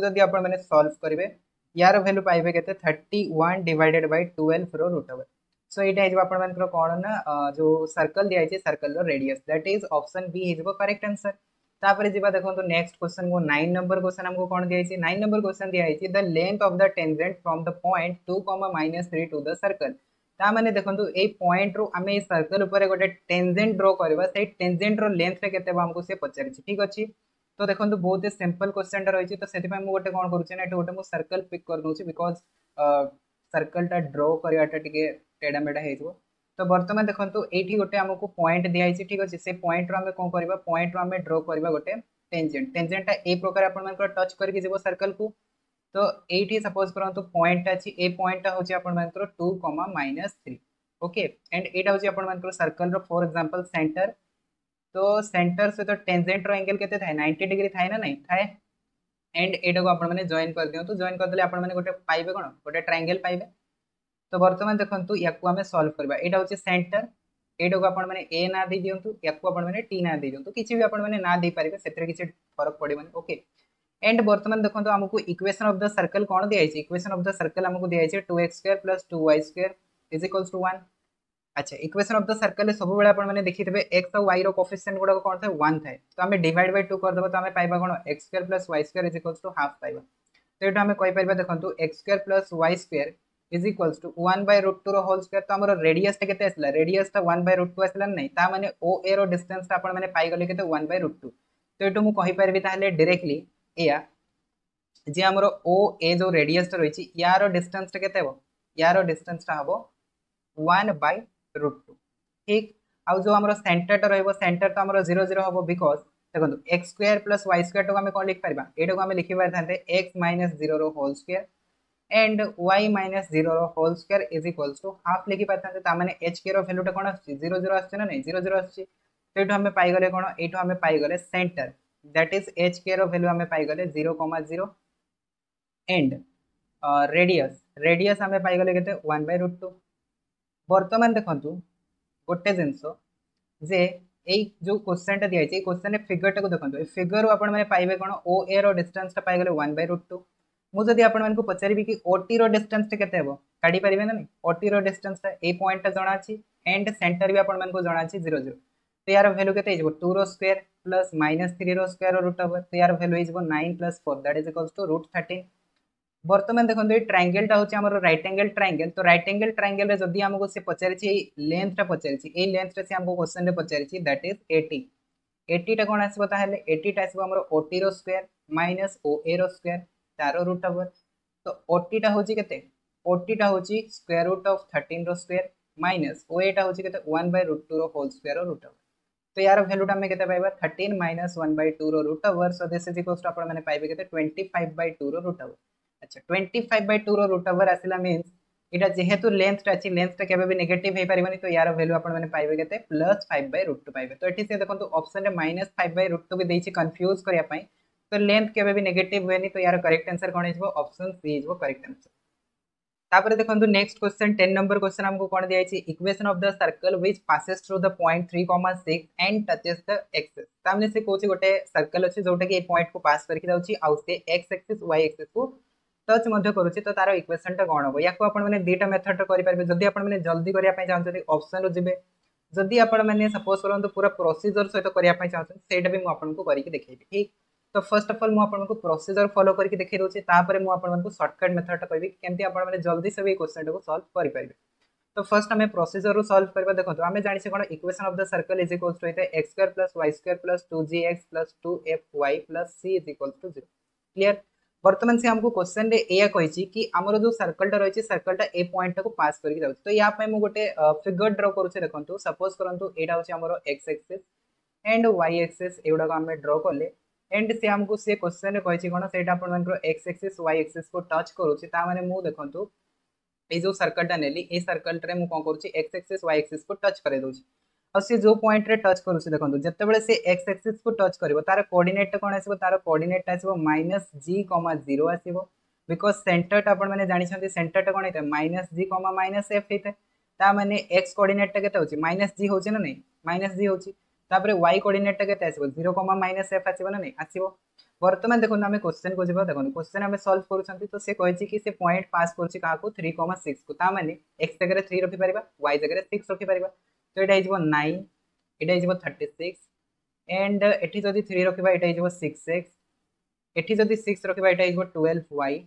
जदि आप सल्व करेंगे यार भैल्यू पाइबे के thirty one divided by twelve root over so यहाँ आप कौन ना जो सर्कल दिखाई circle radius that is option B हो करेक्ट आंसर तापर जी देखो तो नेक्स्ट क्वेश्चन को नाइन नंबर क्वेश्चन हमको कौन दिखाई नाइन नंबर क्वेश्चन दिखाई the length of the tangent from the point two comma minus three to the circle ताने देखो ये पॉइंट रू आम सर्कल गोटे टेंजेंट ड्र करवा से टेंजेंट रेंथ के आमको सी पचार ठीक अच्छे तो देखो बहुत सिंपल क्वेश्चन रही तो से गोटे कौन मुझे सर्कल पिक कर दूसरी बिकज सर्कलटा ड्र कराटा टे टेढ़ा मेढ़ा हो तो बर्तमान देखो ये गोटे आमको पॉइंट दिखाई ठीक अच्छे से पॉइंट आम कौन करवा पॉइंट आम ड्र करवा गोटे टेंजेंट टेंजेंटा ए प्रकार आप टच करके सर्कल तो ये सपोज़ करूँ पॉइंट अच्छी ए पॉइंट हूँ आप to comma minus three okay and यहाँ हूँ आप सर्कल फॉर एग्जांपल सेंटर तो सेंटर सहित टेंजेंट एंगल के नाइंटी डिग्री थाए ना नहीं थाए एंड एटा को जॉइन कर दिखाँ जॉइन करदे आप गोटे पाइबे कौन गोटे ट्राएंगल पाइबे तो बर्तमान देखो या सल्व करवा यहाँ हूँ सेंटर एटा को ए ना दे दिंतु या टी ना दे दिंतु किसी आपने ना दे पारे से किसी फरक पड़े ओके एंड बर्तमान देखो तो आमको इक्वेशन ऑफ़ द सर्कल कौन दिखाई इक्वेशन ऑफ़ द सर्कल आमको दिखाई two x square plus two y square is equals to one अच्छा इक्वेशन ऑफ़ द सर्कल सब बेले आपने देखिए एक्स और वाई रोफिसीयंट गुड़ा कौन था? वन थाए तो आम डिवाइड बै टू करदे तो आम पाइबा कौन x square plus y square is equals to half पाइबा तो ये आम कहीपर देखो x square plus y square is equals to one by root two whole square तो आम रेडियसटा के रेडियसटा वन बै रुट टू आसला नहीं ताने ओ ए रिस्टेंसटा आपने वन बै रुट टू तो ये मुझे कहीपर डायरेक्टली या जी आम ओ ए जो रेडियसटा रही यार डिस्टेंसटा के यार डिस्टेंसटा हम वन बै रुट टू ठीक आउ जो आम सेंटरटा रेंटर तो आम ज़ीरो ज़ीरो हम बिकज देखो x square plus y square को आम कौन लिखिपर को आम लिखिपार था x minus zero whole square and y minus zero whole square is equals to half लिखिपार मैंने एच के रैल्यूटा कौन आरो ज़ीरो आसना नहीं ज़ीरो ज़ीरो आस तो ये कौन ये आम पाइगले दैट इज़ एच के रैल्यू आम पाइगले zero comma zero and radius radius आम पाइगले के वन बै रुट टू बर्तमान देखु गोटे जिनस, जे जो क्वेश्चन दिखाई क्वेश्चन फिगर टाक देखो फिगर आपने पाइबे कौन ओ ए रिस्टेंस पाइगले वन बै रुट टू मुझे आपको पचारि कि ओटी रिस्टेंस के काढ़ी पारे ना नहीं? ओटी रिस्टेंस ए पॉइंट जना अच्छी एंड सेंटर भी आपको जना ज़ीरो ज़ीरो तो यार भैल्यू के टू प्लस माइनस थ्री र्क् रुट ओवर तो यार भैल्यू हो nine plus four that is equals to root thirteen बर्तमान देखो ये ट्राएंगलटा हूँ आम रईट एंगल ट्राएंगल तो रईट एंगल ट्राएंगल जदि आमको से पचारि लेंथटा पचारि लेंथटा से आमको क्वेश्चन पचारि दैट इज़ एटी एटीटा कौन आसो एटीटा आसो OT square minus O A square तार रुट ओवर तो ओटीटा हूँ के ओटीटा हूँ square root of thirteen square minus O एटा हूँ के one by root two role square root over तो यार भैल्यूटा आम के पाइबा thirteen minus one by two root over so this is equals to आप पाइबे के twenty five by two root over अच्छा twenty five by two root over आसला मीन यहाँ जेहेतु लेंथटा अच्छी लेंथटा के नेगेटिव हो पारे तो यार भैल्यू आपने पाइबे के plus five by root two पाइबे तो ये से देखो ऑप्शन में minus five by root two भी देती कन्फ्यूज़ करने तो लेंथ के भी नेगेटिव हुए तापर देखो next question ten number question हमको कौन दिखाई equation of the circle which passes through the point three comma six and touches the axes तामने से कौन गोटे सर्कल अच्छे कि पॉइंट को पास करके एक्स एक्सिस वाई एक्सिस को टच करुच्ची तो तार इक्वेसन कौन हम या दुटा मेथड करेंगे जदि आपने जल्दी करने चाहते ऑप्शन जी जदि आपने सपोज़ करूँ पूरा प्रोसीजर सहित करने चाहते से मुझे करके देखी ठीक? तो फ़र्स्ट अफ अल मुझे प्रोसीजर फलो करके देखे दूसरी मुझे सर्टकट मेथड कहि केमती आपने जल्दी से भी क्वेश्चन को सल्व करेंगे तो फ़र्स्ट आम प्रोसीजर सल्व करवा देखो आम जाने कौन equation of the circle is equals to होता है x square plus y square plus two g x plus two f y plus c is equals to zero clear बर्तमान से आमको क्वेश्चन या कि आमर जो सर्कलटा रही सर्कलटा ए पॉइंट को पास करके जाऊँ तो यहाँ गोटे फिगर ड्र करुचे देखो सपोज़ करूँ यहाँ हूँ आम x axes and y axes एगुड़ा आम ड्र कले एंड से आमको सी क्वेश्चन कही कौन से एक्स एक्सीस वाई एक्सीस को टच करुच्चे मुझे देखो ये जो सर्कलटा नेली ए सर्कलटे मुझे कौन करुँच एक्स एक्सीस वाई एक्सीस को टच कर दूसरी ଆଉ ସେ ଯେଉଁ ପଏଣ୍ଟରେ ଟଚ୍ କରୁଛି ଦେଖନ୍ତୁ ଯେତେବେଳେ ସେ ଏକ୍ସ ଆକ୍ସିସ୍କୁ ଟଚ୍ କରିବ ତାର କୋଅର୍ଡିନେଟ୍ଟା କ'ଣ ଆସିବ ତାର କୋଅର୍ଡିନେଟ୍ଟା ଆସିବ ମାଇନସ୍ ଜି କମା ଜିରୋ ଆସିବ ବିକଜ ସେଣ୍ଟରଟା ଆପଣମାନେ ଜାଣିଛନ୍ତି ସେଣ୍ଟରଟା କ'ଣ ହେଇଥାଏ minus g comma minus f ହେଇଥାଏ ତା ମାନେ ଏକ୍ସ କୋଅର୍ଡିନେଟ୍ଟା କେତେ ହେଉଛି ମାଇନସ୍ ଜି ହେଉଛି ନା ନାହିଁ ମାଇନସ୍ ଜି ହେଉଛି ତାପରେ ୱାଇ କୋଅର୍ଡିନେଟ୍ଟା କେତେ ଆସିବ ଜିରୋ କମା ମାଇନସ୍ ଏଫ୍ ଆସିବ ନା ନାହିଁ ଆସିବ ବର୍ତ୍ତମାନ ଦେଖନ୍ତୁ ଆମେ କ୍ୱେଶ୍ଚନକୁ ଯିବା ଦେଖନ୍ତୁ କ୍ୱେଶ୍ଚନ ଆମେ ସଲ୍ଭ କରୁଛନ୍ତି ତ ସେ କହିଛି କି ସେ ପଏଣ୍ଟ ପାସ୍ କରୁଛି କାହାକୁ ଥ୍ରୀ କମା ସିକ୍ସକୁ ତା ମାନେ ଏକ୍ସ ଜାଗାରେ ଥ୍ରୀ ରଖିପାରିବା ୱାଇ ଜାଗାରେ ସିକ୍ସ ରଖିପାରିବା तो यहाँ नाइन यहाँ थर्टी सिक्स एंड एटी जदि थ्री रखा यहाँ सिक्स एक्स एटी जदि सिक्स रखा यहाँ twelve y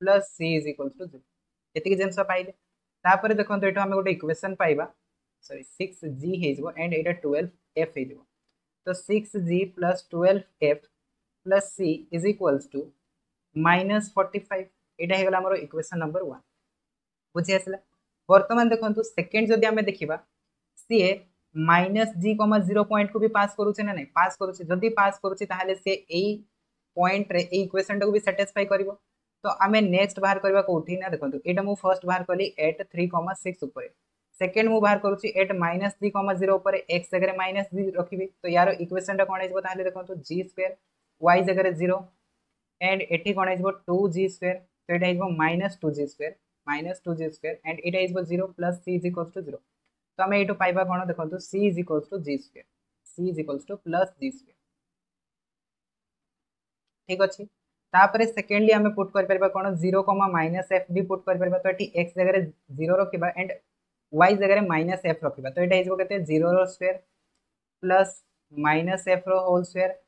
plus c is equal to zero ये जिन पाइले तापर देखो ये आम गोटे इक्वेशन पाइबा सरी सिक्स जी हो एंड यहाँ ट्वेल्व एफ़ हो तो six g plus twelve f plus c is equals to minus forty five यहाँ इक्वेशन नंबर वन बुझी आसला? बर्तमान देखो सेकेंड जदि आम देखा सी माइनस जी कमा ज़ीरो पॉइंट को भी पास करुचे ना नहीं पास करुचे. जदि पास करुचे ताहले से एई पॉइंट इक्वेशन को भी सैटिस्फाई करिवो तो आमे नेक्स्ट बाहर करबा कोठी ना देखंतु? एटा मु फ़र्स्ट बाहर कली एट 3,6 ऊपर। सेकंड मु बाहर करूची at minus three comma zero x जगह माइनस जी रखिबी तो यार इक्वेशन टा कोन ताहले देखंतु जी स्क्वायर वाई जगह ज़ीरो एंड एठी कोन आइबो 2g स्क्वायर तो एटा आइबो minus 2g square minus 2g square and एटा आइबो 0 plus c is equal to 0 तो आम यू पाइबा कौन देखो c is equals to g square c is equals to plus g square ठीक अच्छे तापर सेकेंडली आम पुट कर कौन ज़ीरो कमा माइनस एफ़ भी पुट कर तो ये एक्स जगह ज़ीरो रखा एंड वाई जगह माइनस एफ़ रखा तो के zero square plus minus f whole square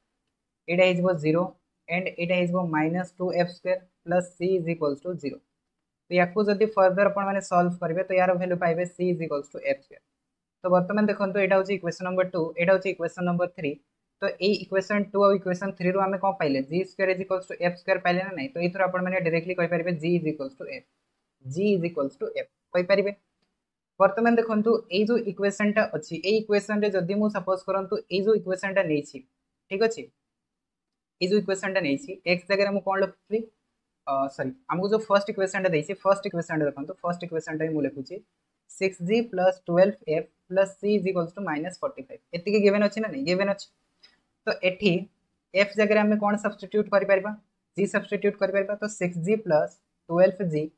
यहाँ ज़ीरो एंड यहाँ minus two f square plus c is equals to zero तो या जब फर्दर आपने सल्व करेंगे तो यार भैल्यू पाइबे c is equals to f square तो बर्तमान देखो यहाँ इक्वेशन नंबर टू यहाँ हूँ इक्वेशन नंबर थ्री तो ये इक्वेशन टू और इक्वेशन थ्री आम कौन पाइले? G square is equals to f square पाइले ना? नहीं तो ये आपने directly कहींपर g is equals to f g is equals to f कहींपर बर्तमान देखो ये इक्वेसन टा अच्छी इक्वेसन जदि मुझे सपोज़ करूँ ये जो इक्वेसन टा नहीं ठीक अच्छे ये इक्वेसन टा नहीं एक्स जगह मुझे कौन लिखी सरी आमको जो फ़र्स्ट इक्वेसन टा देसी फ़र्स्ट इक्वेसन टा देखते फ़र्स्ट इक्वेसन टाइम मुझे लिखुची six g plus twelve f plus c is अच्छे ना नहीं गिवेन अच्छे तो ये एफ़ जगह कौन सब्सटिट्यूट कर जी सब्सटिट्यूट कर तो six g plus twelve g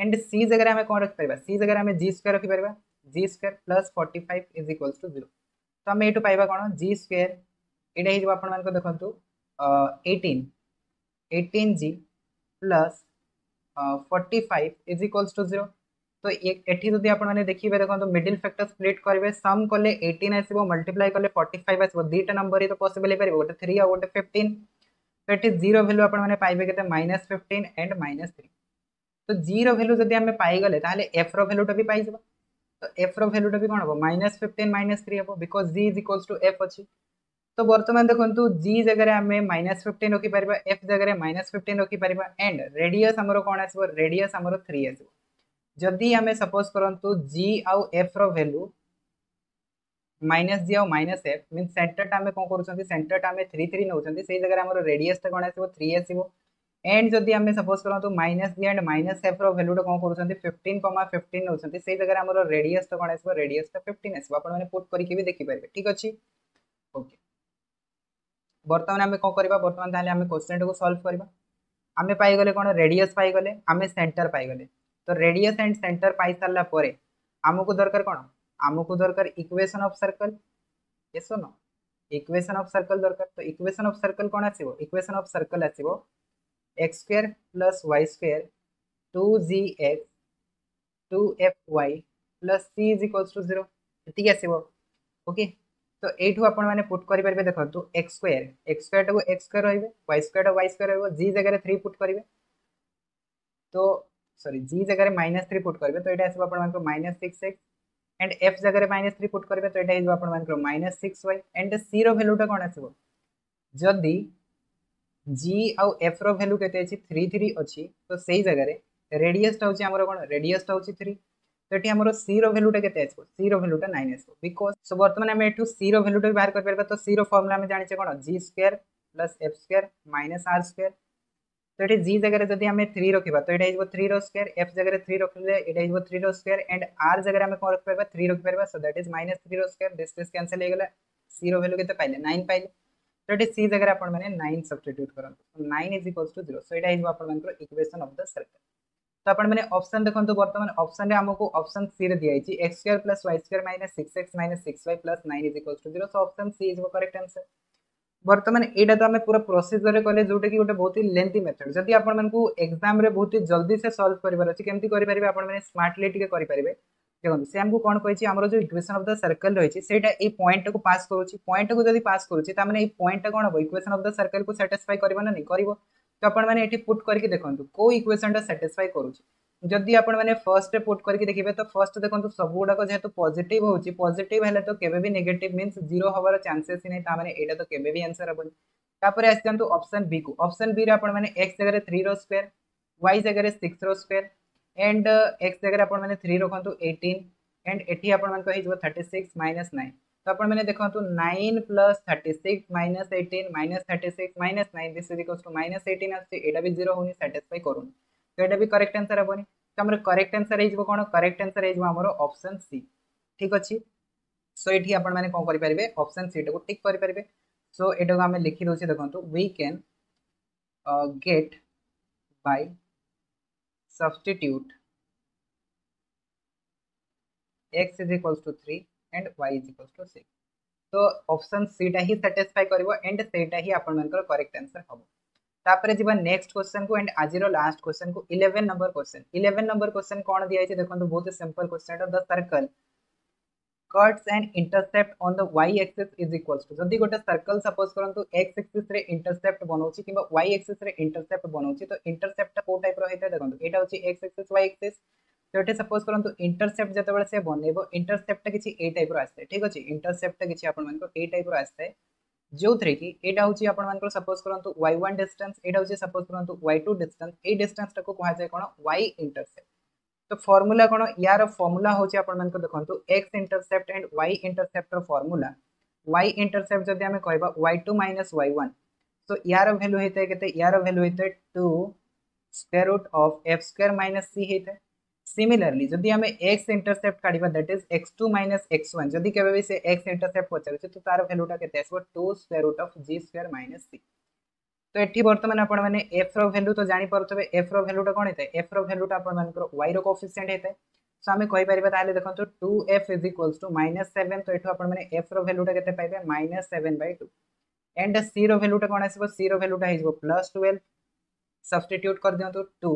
and c जगह आम कौन रखिपर सी जगह आम g square रखिपर g square plus forty five is equals to zero तो आम यू पाइबा कौन जी स्क्वायर यहाँ हो देखो eighteen eighteen g plus forty five is equals to zero तो ये जब आप देखिए देखो मिडिल फैक्टर स्प्लीट करेंगे सम कले एटीन आसो मल्टीप्लाई कले फोर्टी फाइव आसो नंबर ही तो पसिबल हो गोटे थ्री आ गए फिफ्टन तो ये ज़ीरो भैल्यू आपने पाइबे के minus fifteen and minus three तो ज़ीरो भैल्यू जब आम पाईगले एफ़ रैल्यूटा भी पाई तो एफ़ रैल्यूटा भी कौन हम माइनस फिफ्टन माइनस थ्री हम because g is equals to f अच्छी तो बर्तमान देखो जी जगह आम माइनस फिफ्टन रखिपर एफ़ जगह माइनस फिफ्टन रखिपर एंड रेडियस कौन आस रेडियस थ्री आस आम सपोज़ करूँ जी आउ एफ़ रैल्यू माइनस जी आउ माइनस एफ़ मीन सेंटरटा आम कौन कर सेंटरटा आम थ्री थ्री नौ जगह आम रेडियसटा कौन आस थ्री आसो एंड जदि आम सपोज़ करूँ minus g and minus f रैल्यूटा कौन कर फिफ्टन कमा फिफ्टन नौ से जगह आम रेडियसटा कौन आस रेडियसटा फिफ्टन आसो आप पुट करके भी देखिपारे ठीक अच्छे ओके बर्तमान आम कौन करवा बर्तमान आम क्वेश्चन को सल्व करवा आम पाईगले कौन रेडियस पाईगले आम सेंटर पाईगले तो रेडियस एंड सेंटर पाई सारा आमको दरकार कौन आमको दरकार इक्वेशन ऑफ़ सर्कल ये सुन इक्वेशन ऑफ़ सर्कल दरकार तो इक्वेशन ऑफ़ सर्कल कौन आसो ऑफ़ सर्कल आसो x square plus y square two g x two f y plus c is equals to zero आसो ओके तो यू आपने पुट करेंगे देखो एक्स स्क्र एक्स स्क्र को एक्स स्क्र रे y square y square g जगह थ्री पुट करेंगे तो सॉरी जी जगह माइनस थ्री पुट करेंगे तो ये आसो minus six x and f जगह माइनस थ्री पुट करेंगे तो ये आप minus six y and c रैल्यूटा कौन आसो जदि जी आउ एफ़ रैल्यू के थ्री थ्री अच्छी तो से जगह रेडियसटा हूँ कौन रेडियसटा हूँ थ्री तो ये आम सी रैल्यूटा के सी रैल्यूटा नाइन आस बिकज सो बर्तमान आम यू सी रैल्यूटा भी बाहर कर तो सी रॉर्मुला आम जाने कौन g square plus f square minus r square तो ये जी जगह जब आम थ्री रखा तो यहाँ थ्री रोयर एफ़ जगह थ्री रखिले यहाँ थ्री रोयर एंड आर जगह आम कौन रखिपर three रखिपर so that is minus three रोयर this this cancel होगा सी रो भैल्यू के पाइले नाइन पाइले तो ये सी जगह आप नाइन सब्सटीट्यूट करूँ nine is equals to zero equation of the circle तो आप मैंने ऑप्शन देखो बर्तमान ऑप्शन आमको ऑप्शन सी रे दिखाई x square plus y square minus six x minus six y plus nine is equals to zero so option c is correct answer बर्तमान यहाँ तो आम पूरा प्रोसीजर कले कि गोटे बहुत ही लेंथी मेथड जदि आपको एक्जाम बहुत ही जल्दी से टी देखो सी आमको कौन कही जो इक्वेशन अफ द सर्कल रही है पॉइंट को पास करुच्ची पॉइंट को जब पास करुच्ची पॉइंट कौन हम इक्वेशन अफ द सर्कल को साटिस्फाई करवा ना नहीं कर तो आपने पुट करके देखो कौ इक्वेशन साटिस्फाई करुच्ची जदि आप फ़र्स्ट पुट करके देखिए तो फ़र्स्ट देखो सब गुड़ाक जेहतु पजिट हो पजिट है तो केवे नेगेटिव मीन ज़ीरो हबार चान्सेस ही नहीं यहाँ तो केवे भी आंसर हेनी तापर आस जातु ऑप्शन बी को ऑप्शन बी आपने एक्स जगह थ्री रोयर वाई जगह सिक्स रोयर एंड एक्स जगह आप थ्री रखु एटीन एंड एटी आप थर्टी सिक्स माइनस नाइन तो आपने देखो nine plus thirty six minus eighteen minus thirty six minus nine this is equals to minus eighteen आसा भी ज़ीरो होनी साटिस्फाई करूनी तो यहाँ भी करेक्ट आंसर हेनी तो आम करेक्ट आंसर हो कौन करेक्ट आंसर होमर ऑप्शन सी ठीक अच्छे? सो ये आप कौन करेंगे ऑप्शन सी टाक टिक करेंगे सो यहाँ आम लिखी दूसरे देखो we can get by substitute x is equals to three and y is equals to six तो ऑप्शन सीटा ही साटिस्फाई कर एंड सेटा ही आप करेक्ट आंसर हबो तापर जी नेक्स्ट क्वेश्चन को एंड आज लास्ट क्वेश्चन को 11 नंबर क्वेश्चन 11 नंबर क्वेश्चन कौन दिया है देखो बहुत simple question the circle cuts and intercept on the y axis is equals to जदि गोटे सर्कल सपोज़ करंतु एक्स एक्सिस रे इंटरसेप्ट बनाउछि किबा वाई एक्सिस रे इंटरसेप्ट बनाउछि तो इंटरसेप्ट को टाइप रो हेते देखो एटा होछि एक्स एक्सिस वाई एक्सिस तो एटे सपोज़ करंतु इंटरसेप्ट जते बेले से बनेबो इंटरसेप्ट किछि ए टाइप रो आस्ते, ठीक अछि इंटरसेप्ट किछि आपन मन को ए टाइप रो जो थे कि यहाँ हूँ आप सपोज़ करूँ वाई वन डिस्टेंस यहाँ हूँ सपोज़ करूँ वाई टू डिस्टेंस ये डिस्टेंस टाक कहुए कौन वाई इंटरसेप्ट तो फर्मूला कौन? यार फर्मूला हूँ आप देखो x intercept and y intercept formula y intercept जब आम कह y two minus y one तो यार भैल्यू होता है यार भैल्यू होता है two square root of f square minus c होता है। सिमिलरली जदि आम एक्स इंटरसेप्ट काढ़ा that is x two minus x one जदि केवे भी से एक्स इंटरसेप्ट पचार तो तार भैल्यूटा के two square root of g square minus c तो ये बर्तमान आपने एफ़ रैल्यू तो जापे एफ़ रैल्यूटा कौन होता है एफ़ रैल्यूटा आप वाई रोफिसीयंट होता है सो आम कहीपर देखो two f is equals to minus seven तो यू एफ़ रैल्यूटा के पाइबे minus seven by two and c रैल्यूटा कौन आसो रैल्यूटा हो प्लस टुवेल्व सब्सटीट्यूट कर दिखाँ टू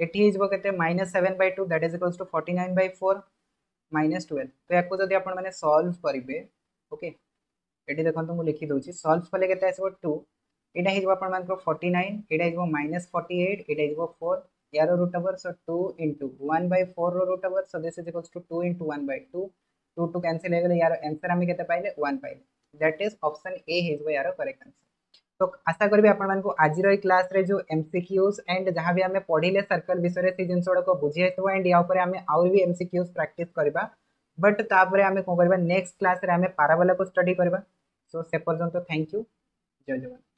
एटी के minus seven by two that is equals to forty nine by four minus twelve तो या जब आप सल्व करेंगे ओके ये देखो मुझे लिखिदे सल्व कले के टू यहाँ हो फोर्टी नाइन यहाँ हो माइनस फोर्टी एट यहाँ हो फोर यार root over so two into one by four root over so this is equals to two into one by two two two cancel हो गए यार आंसर आम के पाइले वन पाइले दैट इज़ ऑप्शन ए हो यार करेक्ट आंसर तो आशा करी आपण आज क्लास रे जो एमसीक्यूज एंड जहाँ भी आम पढ़ले सर्कल विषय से जिन गुड़ाक बुझे एंड या आम आउ भी एमसीक्यूज प्राक्ट करवा बट तापर आम कौन करवा नेक्स्ट क्लास रे आम पाराबोला को स्टडी करवा सो से पर्यंत थैंक यू जय जगन्नाथ